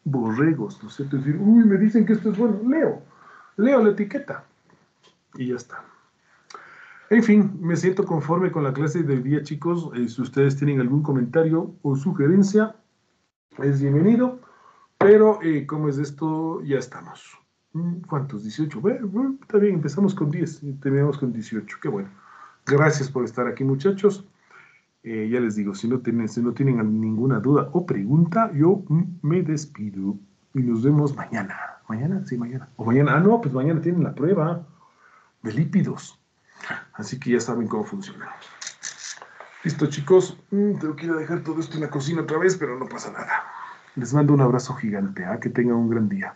borregos, ¿no es cierto? Decir, uy, me dicen que esto es bueno, leo, leo la etiqueta, Y ya está. En fin, me siento conforme con la clase del día, chicos. Eh, si ustedes tienen algún comentario o sugerencia, es bienvenido. Pero eh, como es esto, ya estamos. Mm, ¿Cuántos? 18. Bueno, está bien, empezamos con 10 y terminamos con 18. Qué bueno. Gracias por estar aquí, muchachos. Eh, ya les digo, si no, tienen, si no tienen ninguna duda o pregunta, yo me despido y nos vemos mañana. Mañana, sí, mañana. O mañana, ah, no, pues mañana tienen la prueba de lípidos. Así que ya saben cómo funciona. Listo, chicos. Mm, tengo que ir a dejar todo esto en la cocina otra vez, pero no pasa nada. Les mando un abrazo gigante. ¿ah? Que tengan un gran día.